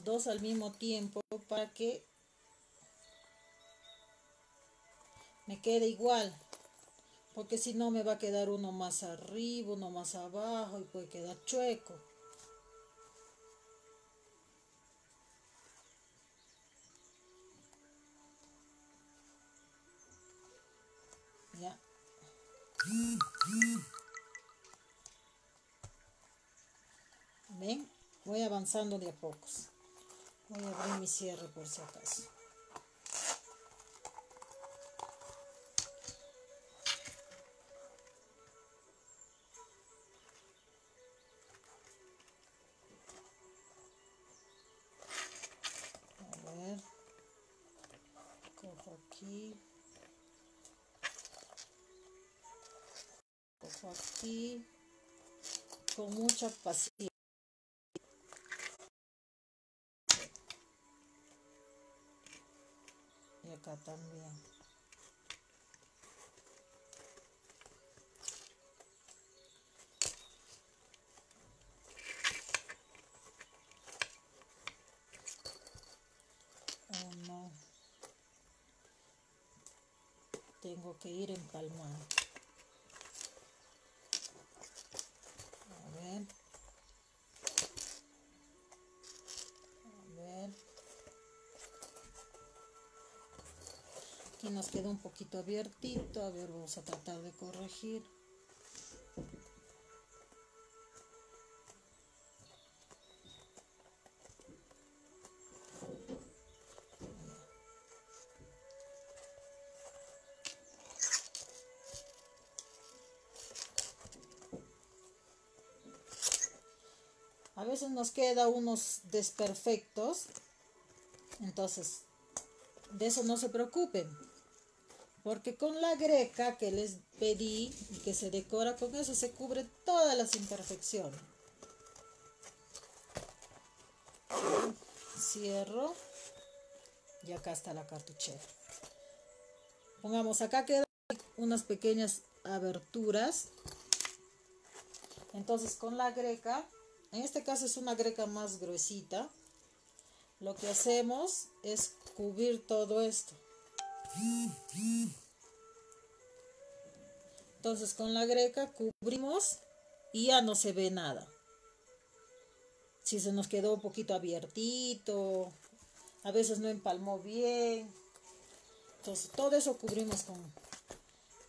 dos al mismo tiempo para que me quede igual porque si no me va a quedar uno más arriba, uno más abajo y puede quedar chueco. Ya. ¿Ven? Voy avanzando de a pocos. Voy a abrir mi cierre por si acaso. aquí con mucha paciencia. Acá también. Uno. Tengo que ir empalmando. Nos queda un poquito abiertito. A ver, vamos a tratar de corregir. A veces nos queda unos desperfectos. Entonces, de eso no se preocupen. Porque con la greca que les pedí y que se decora con eso se cubre todas las imperfecciones. Cierro. Y acá está la cartuchera. Pongamos acá quedan unas pequeñas aberturas. Entonces con la greca, en este caso es una greca más gruesita. Lo que hacemos es cubrir todo esto. Entonces con la greca cubrimos y ya no se ve nada. Si se nos quedó un poquito abiertito, a veces no empalmó bien. Entonces todo eso cubrimos con,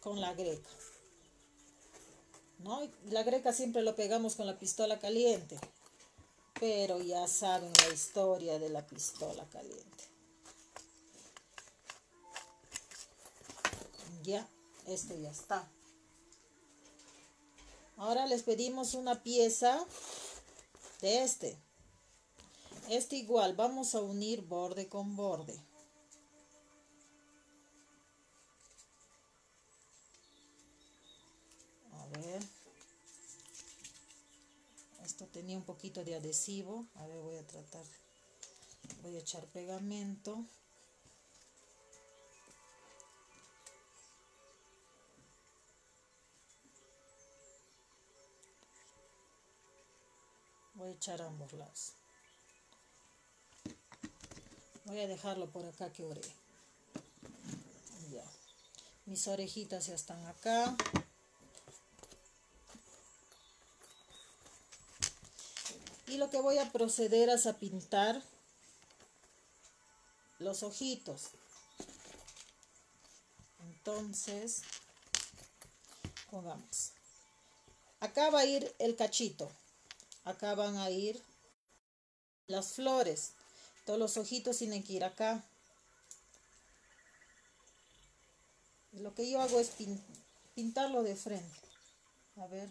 con la greca. ¿No? La greca siempre lo pegamos con la pistola caliente. Pero ya saben la historia de la pistola caliente. Ya, esto ya está. Ahora les pedimos una pieza de este. Este igual, vamos a unir borde con borde. A ver. Esto tenía un poquito de adhesivo. A ver, voy a tratar. Voy a echar pegamento. Voy a echar ambos lados. Voy a dejarlo por acá que ore mis orejitas ya están acá. Y lo que voy a proceder es a pintar los ojitos. Entonces pongamos. Acá va a ir el cachito acá van a ir las flores. Todos los ojitos tienen que ir acá. Lo que yo hago es pintarlo de frente. A ver.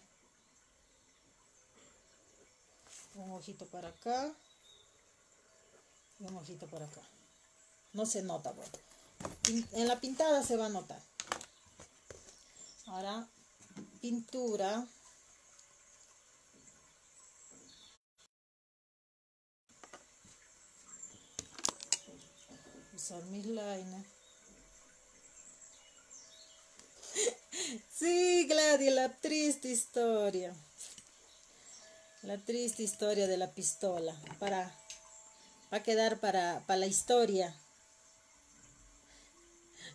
Un ojito para acá. Y un ojito para acá. No se nota, bueno. En la pintada se va a notar. Ahora, pintura. Mis lines. Sí, Gladys, la triste historia. La triste historia de la pistola. Para Va a quedar para, para la historia.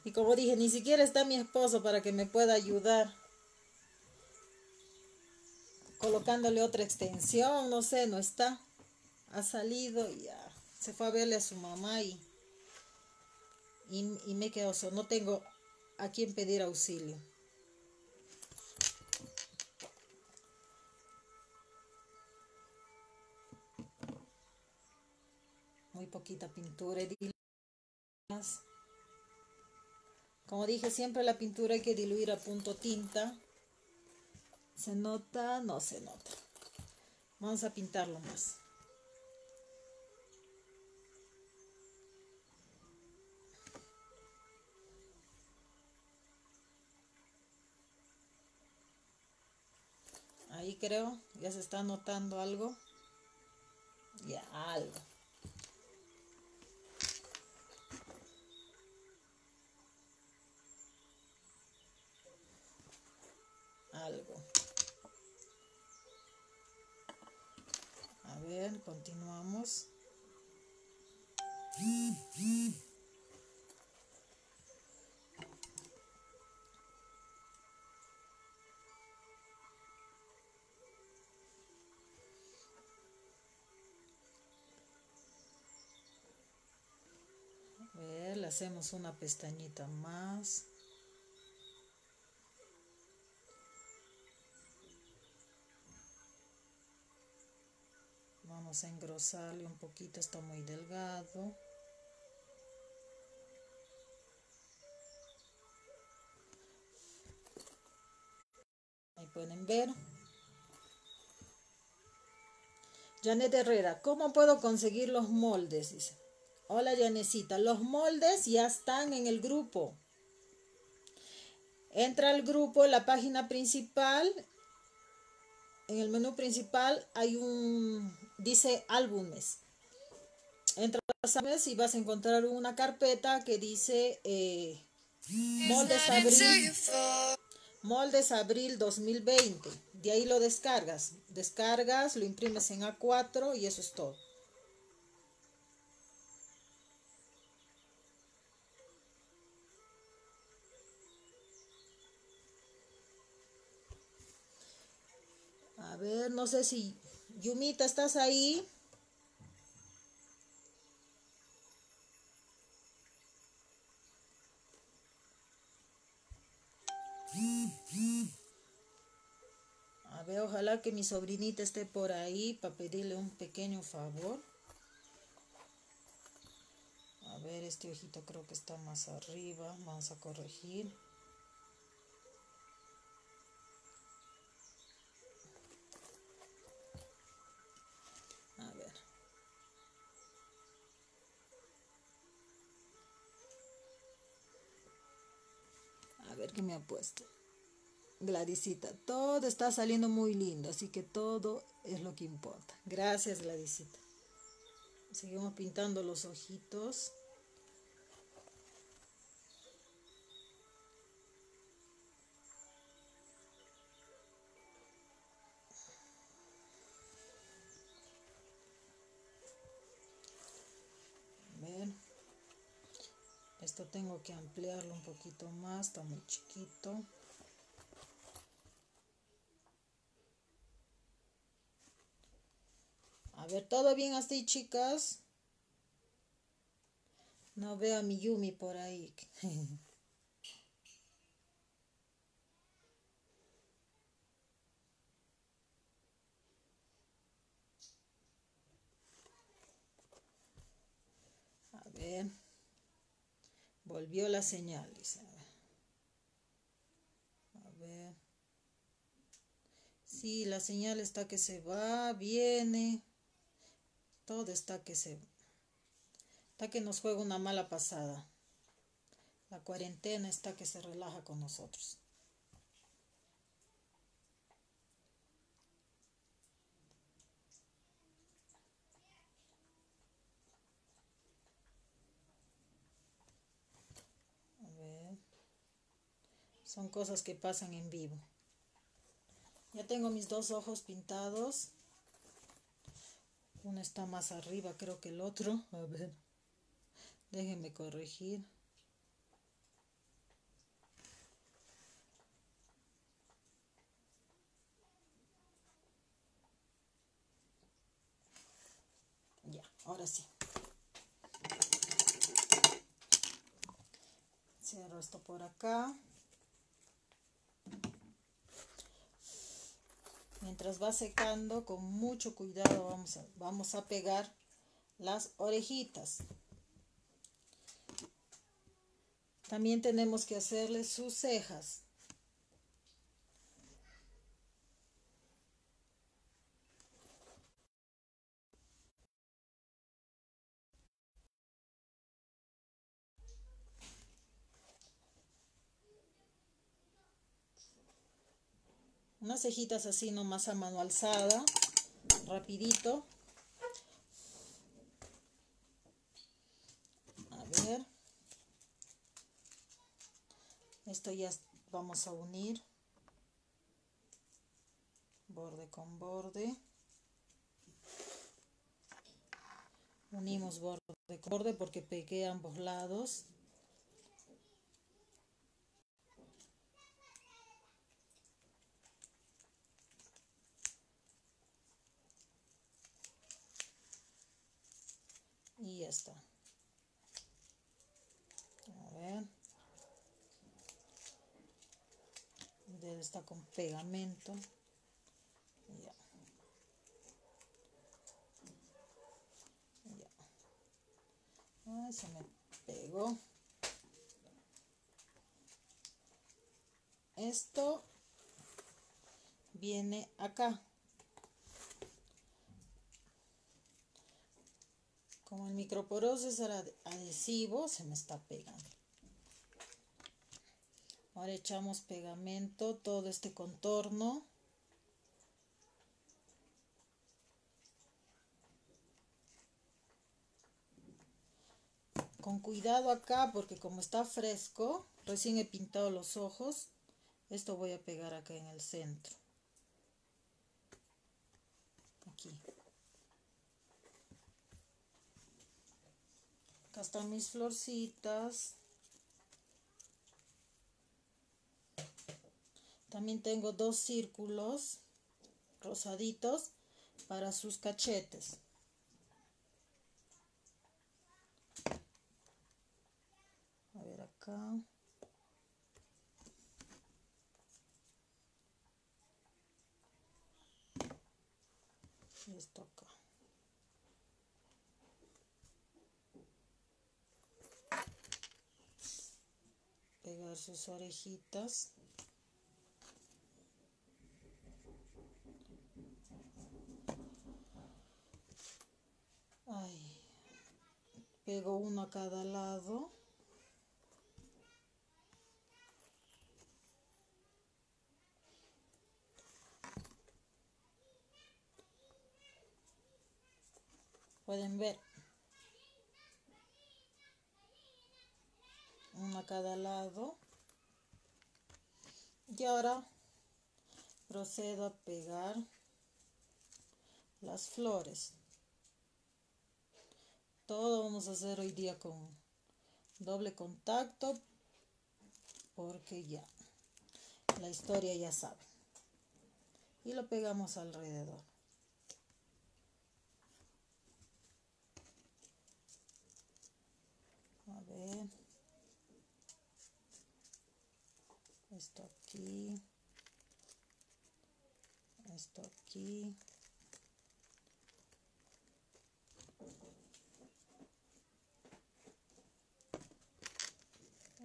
Y como dije, ni siquiera está mi esposo para que me pueda ayudar. Colocándole otra extensión, no sé, no está. Ha salido y ya. Se fue a verle a su mamá y, y, me quedo solo. No tengo a quien pedir auxilio. Muy poquita pintura. Como dije, siempre la pintura hay que diluir a punto tinta. ¿Se nota? No se nota. Vamos a pintarlo más. Ahí creo, ya se está notando algo. Ya, algo. algo. A ver, continuamos. Hacemos una pestañita más. Vamos a engrosarle un poquito, está muy delgado. Ahí pueden ver. Janet Herrera, ¿cómo puedo conseguir los moldes? Dice. Hola Janecita, los moldes ya están en el grupo. Entra al grupo, la página principal. En el menú principal hay un, dice álbumes. Entra a y vas a encontrar una carpeta que dice eh, moldes abril, moldes abril 2020. De ahí lo descargas. Descargas, lo imprimes en A4 y eso es todo. Ver, no sé si Yumita, ¿estás ahí? A ver, ojalá que mi sobrinita esté por ahí para pedirle un pequeño favor. A ver, este ojito creo que está más arriba. Vamos a corregir. Puesto. Gladysita, todo está saliendo muy lindo, así que todo es lo que importa. Gracias, Gladysita. Seguimos pintando los ojitos. Que ampliarlo un poquito más, está muy chiquito. A ver, ¿todo bien así, chicas? No veo a mi Yumi por ahí. a ver. Volvió la señal, dice. A ver. Sí, la señal está que se va, viene. Todo está que se... Está que nos juega una mala pasada. La cuarentena está que se relaja con nosotros. Son cosas que pasan en vivo. Ya tengo mis dos ojos pintados. Uno está más arriba creo que el otro. A ver. Déjenme corregir. Ya, ahora sí. Cierro esto por acá. Mientras va secando, con mucho cuidado vamos a, pegar las orejitas. También tenemos que hacerle sus cejas. Unas cejitas así nomás a mano alzada, rapidito. A ver. Esto ya vamos a unir borde con borde. Unimos borde con borde porque pegué ambos lados. Y está. A ver. El está con pegamento. Ya. ya. se me pegó. Esto viene acá Como el microporosis era adhesivo, se me está pegando. Ahora echamos pegamento, todo este contorno. Con cuidado acá porque como está fresco, recién he pintado los ojos, esto voy a pegar acá en el centro. Aquí. Acá están mis florcitas. También tengo dos círculos rosaditos para sus cachetes. A ver acá. Sus orejitas. Ay, pego uno a cada lado. Pueden ver. A cada lado y ahora procedo a pegar las flores. Todo vamos a hacer hoy día con doble contacto porque ya la historia ya sabe. Y lo pegamos alrededor. A ver. Esto aquí, esto aquí.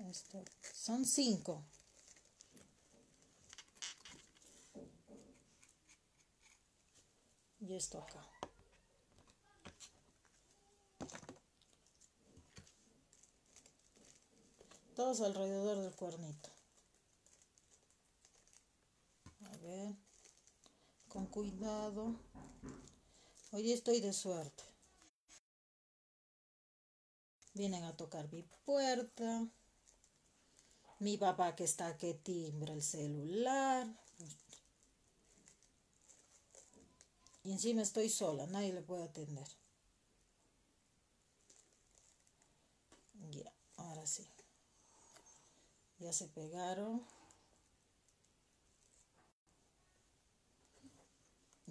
Esto, son cinco. Y esto acá. Todos alrededor del cuernito. Con cuidado. Hoy estoy de suerte. Vienen a tocar mi puerta. Mi papá que está que timbra el celular. Y encima estoy sola, nadie le puede atender. Ya, ahora sí. Ya se pegaron.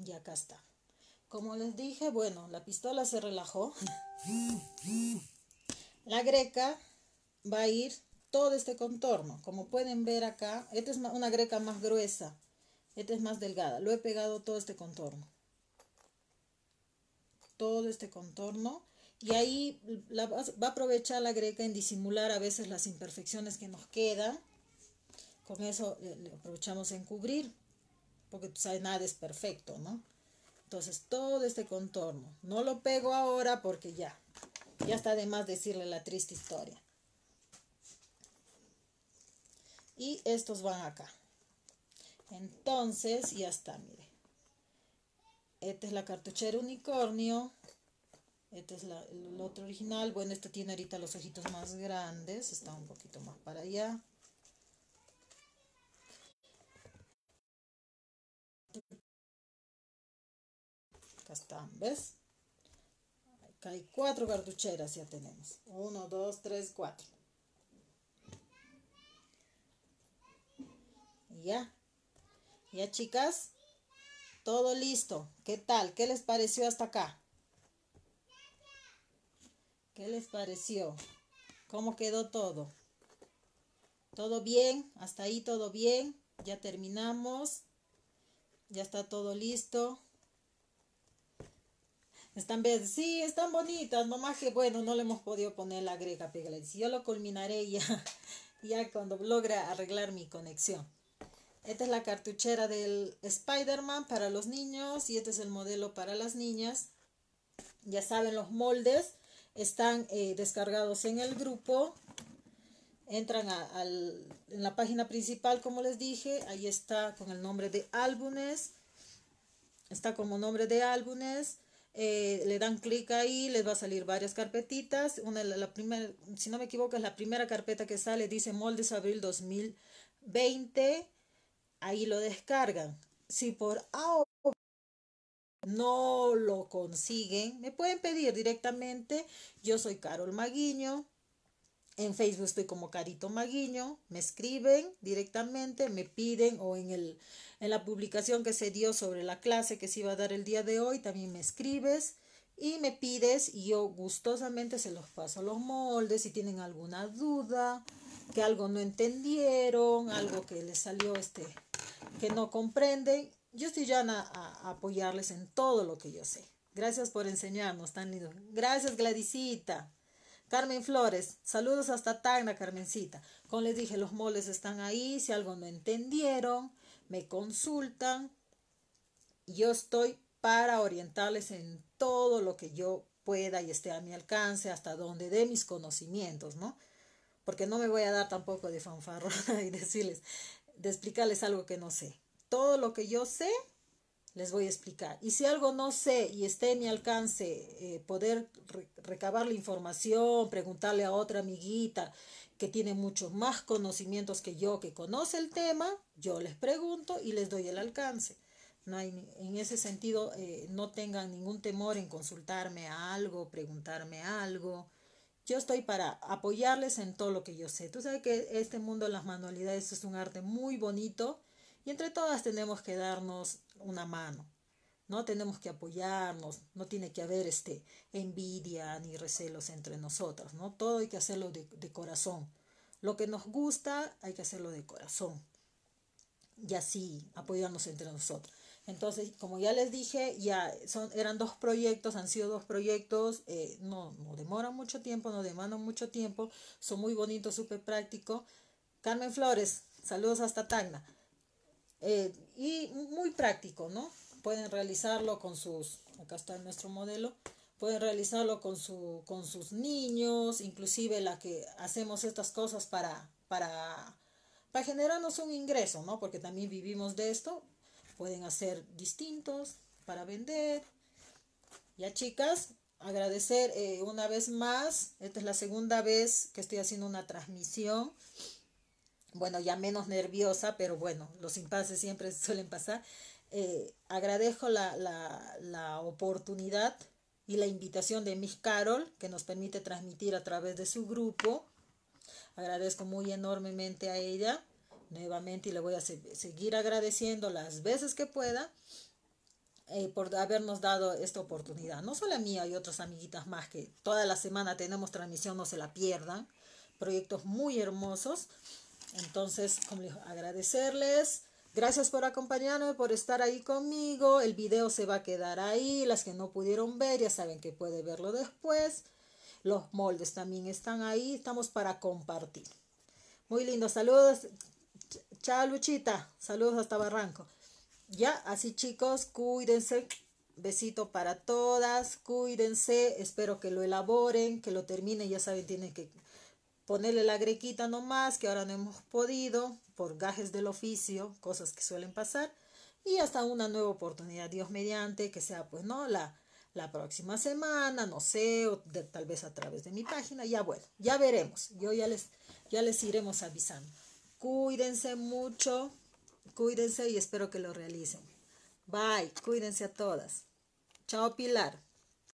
Y acá está. Como les dije, bueno, la pistola se relajó. La greca va a ir todo este contorno. Como pueden ver acá, esta es una greca más gruesa. Esta es más delgada. Lo he pegado todo este contorno. Todo este contorno. Y ahí va a aprovechar la greca en disimular a veces las imperfecciones que nos quedan. Con eso le aprovechamos en cubrir. Porque tú sabes, nada es perfecto, ¿no? Entonces todo este contorno. No lo pego ahora porque ya. Ya está de más decirle la triste historia. Y estos van acá. Entonces ya está, mire. Esta es la cartuchera unicornio. Este es el otro original. Bueno, este tiene ahorita los ojitos más grandes. Está un poquito más para allá. Acá están, ¿ves? Acá hay cuatro cartucheras, ya tenemos. Uno, dos, tres, cuatro. Ya. Ya, chicas. Todo listo. ¿Qué tal? ¿Qué les pareció hasta acá? ¿Qué les pareció? ¿Cómo quedó todo? ¿Todo bien? ¿Hasta ahí todo bien? Ya terminamos. Ya está todo listo. Están verdes, sí, están bonitas, nomás que bueno, no le hemos podido poner la grega Si Yo lo culminaré ya, ya cuando logre arreglar mi conexión. Esta es la cartuchera del Spider-Man para los niños y este es el modelo para las niñas. Ya saben, los moldes están eh, descargados en el grupo. Entran a, en la página principal, como les dije, ahí está con el nombre de álbumes. Está como nombre de álbumes eh, le dan clic ahí, les va a salir varias carpetitas. Una, la, primera, si no me equivoco, es la primera carpeta que sale, dice Moldes Abril 2020. Ahí lo descargan. Si por ahora no lo consiguen, me pueden pedir directamente. Yo soy Carol Maguiño. En Facebook estoy como Carito Maguiño. Me escriben directamente, me piden o en el en la publicación que se dio sobre la clase que se iba a dar el día de hoy, también me escribes y me pides y yo gustosamente se los paso a los moldes si tienen alguna duda, que algo no entendieron, algo que les salió este que no comprenden. Yo estoy ya a, apoyarles en todo lo que yo sé. Gracias por enseñarnos, tan lindo. Gracias, Gladysita. Carmen Flores, saludos hasta Tacna, Carmencita. Como les dije, los moldes están ahí. Si algo no entendieron, me consultan. Yo estoy para orientarles en todo lo que yo pueda y esté a mi alcance, hasta donde dé mis conocimientos, ¿no? Porque no me voy a dar tampoco de fanfarrona y decirles, de explicarles algo que no sé. Todo lo que yo sé, les voy a explicar. Y si algo no sé y esté en mi alcance, eh, poder recabar la información, preguntarle a otra amiguita que tiene muchos más conocimientos que yo, que conoce el tema, yo les pregunto y les doy el alcance. No hay, en ese sentido, eh, no tengan ningún temor en consultarme a algo, preguntarme algo. Yo estoy para apoyarles en todo lo que yo sé. Tú sabes que este mundo de las manualidades es un arte muy bonito y entre todas tenemos que darnos una mano. No tenemos que apoyarnos, no tiene que haber este envidia ni recelos entre nosotras, ¿no? Todo hay que hacerlo de, corazón. Lo que nos gusta hay que hacerlo de corazón. Y así apoyarnos entre nosotros. Entonces, como ya les dije, ya son, eran dos proyectos, han sido dos proyectos, eh, no, no demoran mucho tiempo, no demandan mucho tiempo, son muy bonitos, súper prácticos. Carmen Flores, saludos hasta Tacna. Eh, y muy práctico, ¿no? pueden realizarlo con sus, acá está nuestro modelo, pueden realizarlo con, su, con sus niños, inclusive la que hacemos estas cosas para, para, para generarnos un ingreso, ¿no? Porque también vivimos de esto, pueden hacer distintos para vender. Ya chicas, agradecer eh, una vez más, esta es la segunda vez que estoy haciendo una transmisión, bueno, ya menos nerviosa, pero bueno, los impases siempre suelen pasar. eh, agradezco la, la, la, oportunidad y la invitación de Miss Carol, que nos permite transmitir a través de su grupo. Agradezco muy enormemente a ella nuevamente y le voy a seguir agradeciendo las veces que pueda eh, por habernos dado esta oportunidad. No solo a mí, hay otras amiguitas más que toda la semana tenemos transmisión, no se la pierdan. Proyectos muy hermosos. Entonces, como digo, agradecerles. Gracias por acompañarme, por estar ahí conmigo. El video se va a quedar ahí. Las que no pudieron ver ya saben que puede verlo después. Los moldes también están ahí. Estamos para compartir. Muy lindo. Saludos. Chao, Luchita. Saludos hasta Barranco. Ya, así chicos, cuídense. Besito para todas. Cuídense. Espero que lo elaboren, que lo terminen. Ya saben, tienen que ponerle la grequita nomás, que ahora no hemos podido, por gajes del oficio, cosas que suelen pasar, y hasta una nueva oportunidad, Dios mediante, que sea pues, ¿no? La, la próxima semana, no sé, o tal vez a través de mi página, ya bueno, ya veremos, yo ya les, ya les iremos avisando. Cuídense mucho, cuídense y espero que lo realicen. Bye, cuídense a todas. Chao Pilar.